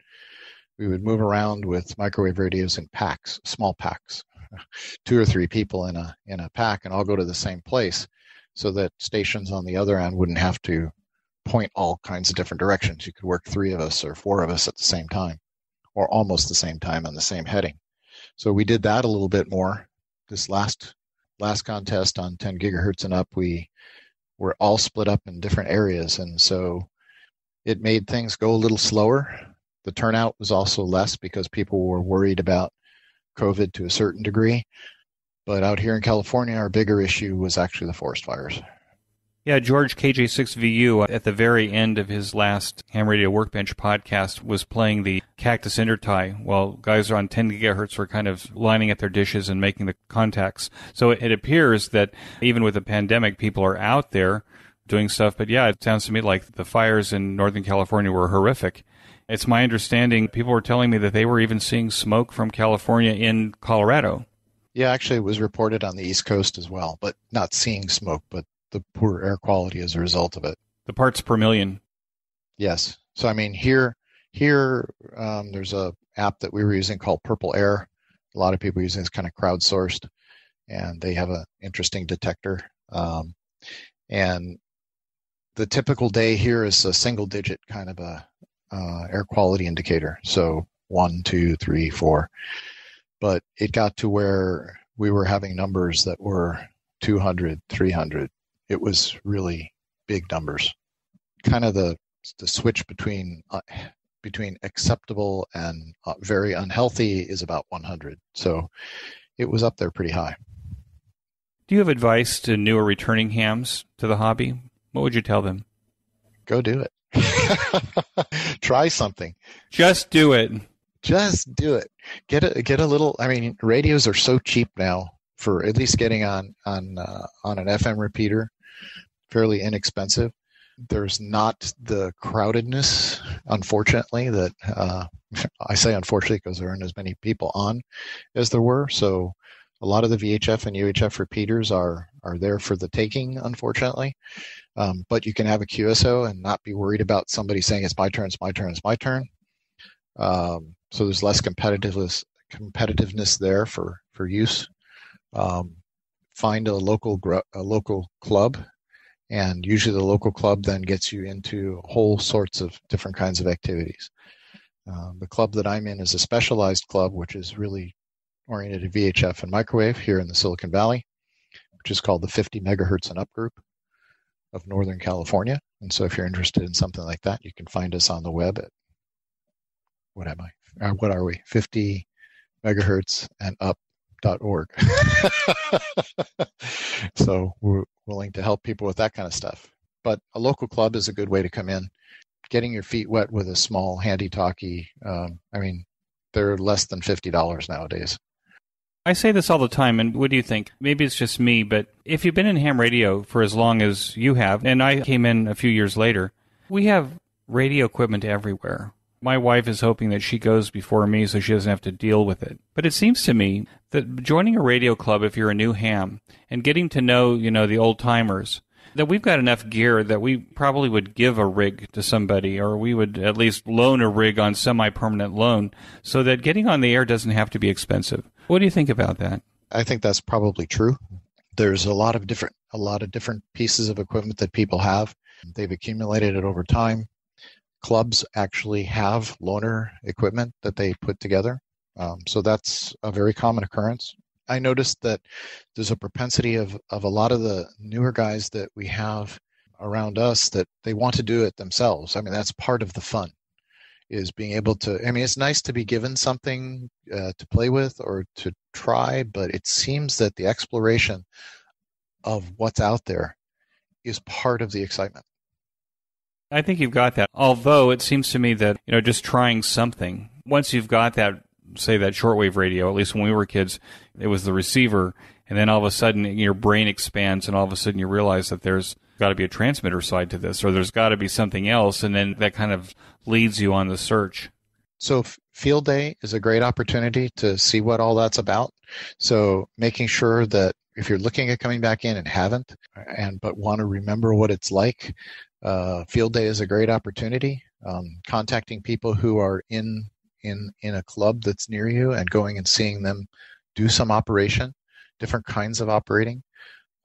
we would move around with microwave radios in packs, small packs, two or three people in a in a pack, and all go to the same place, so that stations on the other end wouldn't have to point all kinds of different directions. You could work three of us or four of us at the same time, or almost the same time on the same heading. So we did that a little bit more. This last last contest on 10 gigahertz and up, we were all split up in different areas, and so it made things go a little slower. The turnout was also less because people were worried about COVID to a certain degree. But out here in California, our bigger issue was actually the forest fires. Yeah, George KJ6VU uh, at the very end of his last Ham Radio Workbench podcast was playing the Cactus Intertie while guys on 10 gigahertz were kind of lining up their dishes and making the contacts. So it appears that even with the pandemic, people are out there doing stuff. But yeah, it sounds to me like the fires in Northern California were horrific. It's my understanding people were telling me that they were even seeing smoke from California in Colorado. Yeah, actually, it was reported on the East Coast as well, but not seeing smoke, but the poor air quality as a result of it. The parts per million. Yes. So I mean, here, here, um, there's a app that we were using called Purple Air. A lot of people using this kind of crowdsourced, and they have an interesting detector. Um, and the typical day here is a single digit kind of a uh, air quality indicator. So one, two, three, four. But it got to where we were having numbers that were 200, 300, it was really big numbers. Kind of the the switch between uh, between acceptable and uh, very unhealthy is about 100. So it was up there pretty high. Do you have advice to newer returning hams to the hobby? What would you tell them? Go do it. Try something. Just do it. Just do it. Get a get a little. I mean, radios are so cheap now for at least getting on on uh, on an FM repeater fairly inexpensive. There's not the crowdedness, unfortunately, that uh, I say unfortunately because there aren't as many people on as there were. So a lot of the VHF and UHF repeaters are are there for the taking, unfortunately. Um, but you can have a QSO and not be worried about somebody saying it's my turn, it's my turn, it's my turn. Um, so there's less competitiveness competitiveness there for for use. Um, find a local a local club and usually the local club then gets you into whole sorts of different kinds of activities. Uh, the club that I'm in is a specialized club, which is really oriented VHF and microwave here in the Silicon Valley, which is called the 50 megahertz and up group of Northern California. And so if you're interested in something like that, you can find us on the web at what am I? Uh, what are we? 50 megahertz and up org. so we're willing to help people with that kind of stuff. But a local club is a good way to come in. Getting your feet wet with a small handy talkie, um, I mean, they're less than $50 nowadays. I say this all the time, and what do you think? Maybe it's just me, but if you've been in ham radio for as long as you have, and I came in a few years later, we have radio equipment everywhere. My wife is hoping that she goes before me so she doesn't have to deal with it. But it seems to me that joining a radio club if you're a new ham and getting to know, you know, the old timers, that we've got enough gear that we probably would give a rig to somebody or we would at least loan a rig on semi-permanent loan so that getting on the air doesn't have to be expensive. What do you think about that? I think that's probably true. There's a lot of different a lot of different pieces of equipment that people have. They've accumulated it over time clubs actually have loaner equipment that they put together. Um, so that's a very common occurrence. I noticed that there's a propensity of, of a lot of the newer guys that we have around us that they want to do it themselves. I mean, that's part of the fun is being able to, I mean, it's nice to be given something uh, to play with or to try, but it seems that the exploration of what's out there is part of the excitement. I think you've got that. Although it seems to me that, you know, just trying something, once you've got that, say that shortwave radio, at least when we were kids, it was the receiver. And then all of a sudden your brain expands and all of a sudden you realize that there's got to be a transmitter side to this or there's got to be something else. And then that kind of leads you on the search. So field day is a great opportunity to see what all that's about. So making sure that if you're looking at coming back in and haven't and but want to remember what it's like uh, field day is a great opportunity. Um, contacting people who are in in in a club that's near you and going and seeing them do some operation, different kinds of operating.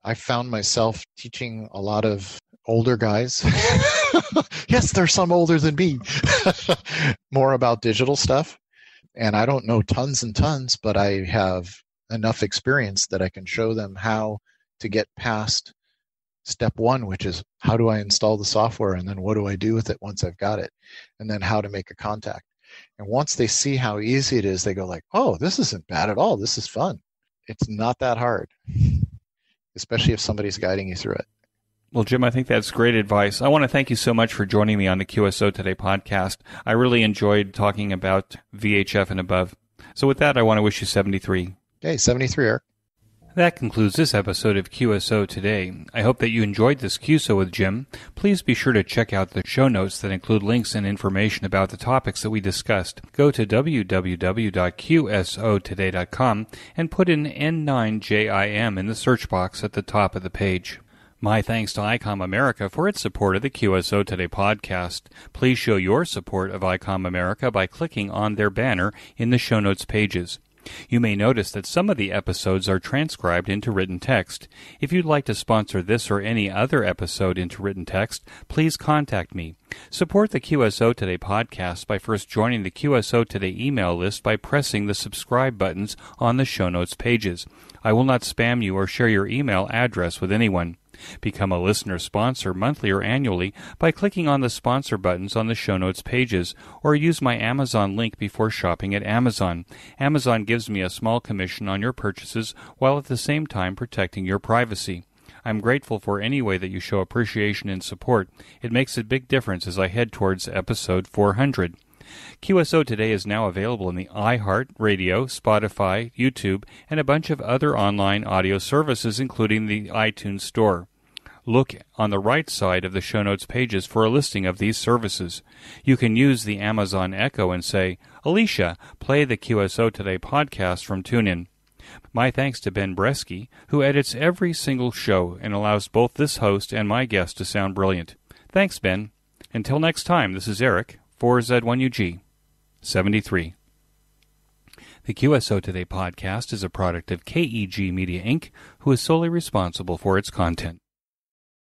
I found myself teaching a lot of older guys. yes, there's some older than me. More about digital stuff. And I don't know tons and tons, but I have enough experience that I can show them how to get past step one, which is how do I install the software and then what do I do with it once I've got it? And then how to make a contact. And once they see how easy it is, they go like, oh, this isn't bad at all. This is fun. It's not that hard, especially if somebody's guiding you through it. Well, Jim, I think that's great advice. I want to thank you so much for joining me on the QSO Today podcast. I really enjoyed talking about VHF and above. So, with that, I want to wish you 73. Okay, 73, Eric. That concludes this episode of QSO Today. I hope that you enjoyed this QSO with Jim. Please be sure to check out the show notes that include links and information about the topics that we discussed. Go to www.qsotoday.com and put in N9JIM in the search box at the top of the page. My thanks to ICOM America for its support of the QSO Today podcast. Please show your support of ICOM America by clicking on their banner in the show notes pages. You may notice that some of the episodes are transcribed into written text. If you'd like to sponsor this or any other episode into written text, please contact me. Support the QSO Today podcast by first joining the QSO Today email list by pressing the subscribe buttons on the show notes pages. I will not spam you or share your email address with anyone. Become a listener sponsor monthly or annually by clicking on the sponsor buttons on the show notes pages, or use my Amazon link before shopping at Amazon. Amazon gives me a small commission on your purchases while at the same time protecting your privacy. I'm grateful for any way that you show appreciation and support. It makes a big difference as I head towards episode 400. QSO Today is now available in the iHeart Radio, Spotify, YouTube, and a bunch of other online audio services, including the iTunes Store. Look on the right side of the show notes pages for a listing of these services. You can use the Amazon Echo and say, Alexa, play the QSO Today podcast from TuneIn. My thanks to Ben Bresky, who edits every single show and allows both this host and my guest to sound brilliant. Thanks, Ben. Until next time, this is Eric, 4Z1UG, 73. The QSO Today podcast is a product of KEG Media Inc., who is solely responsible for its content.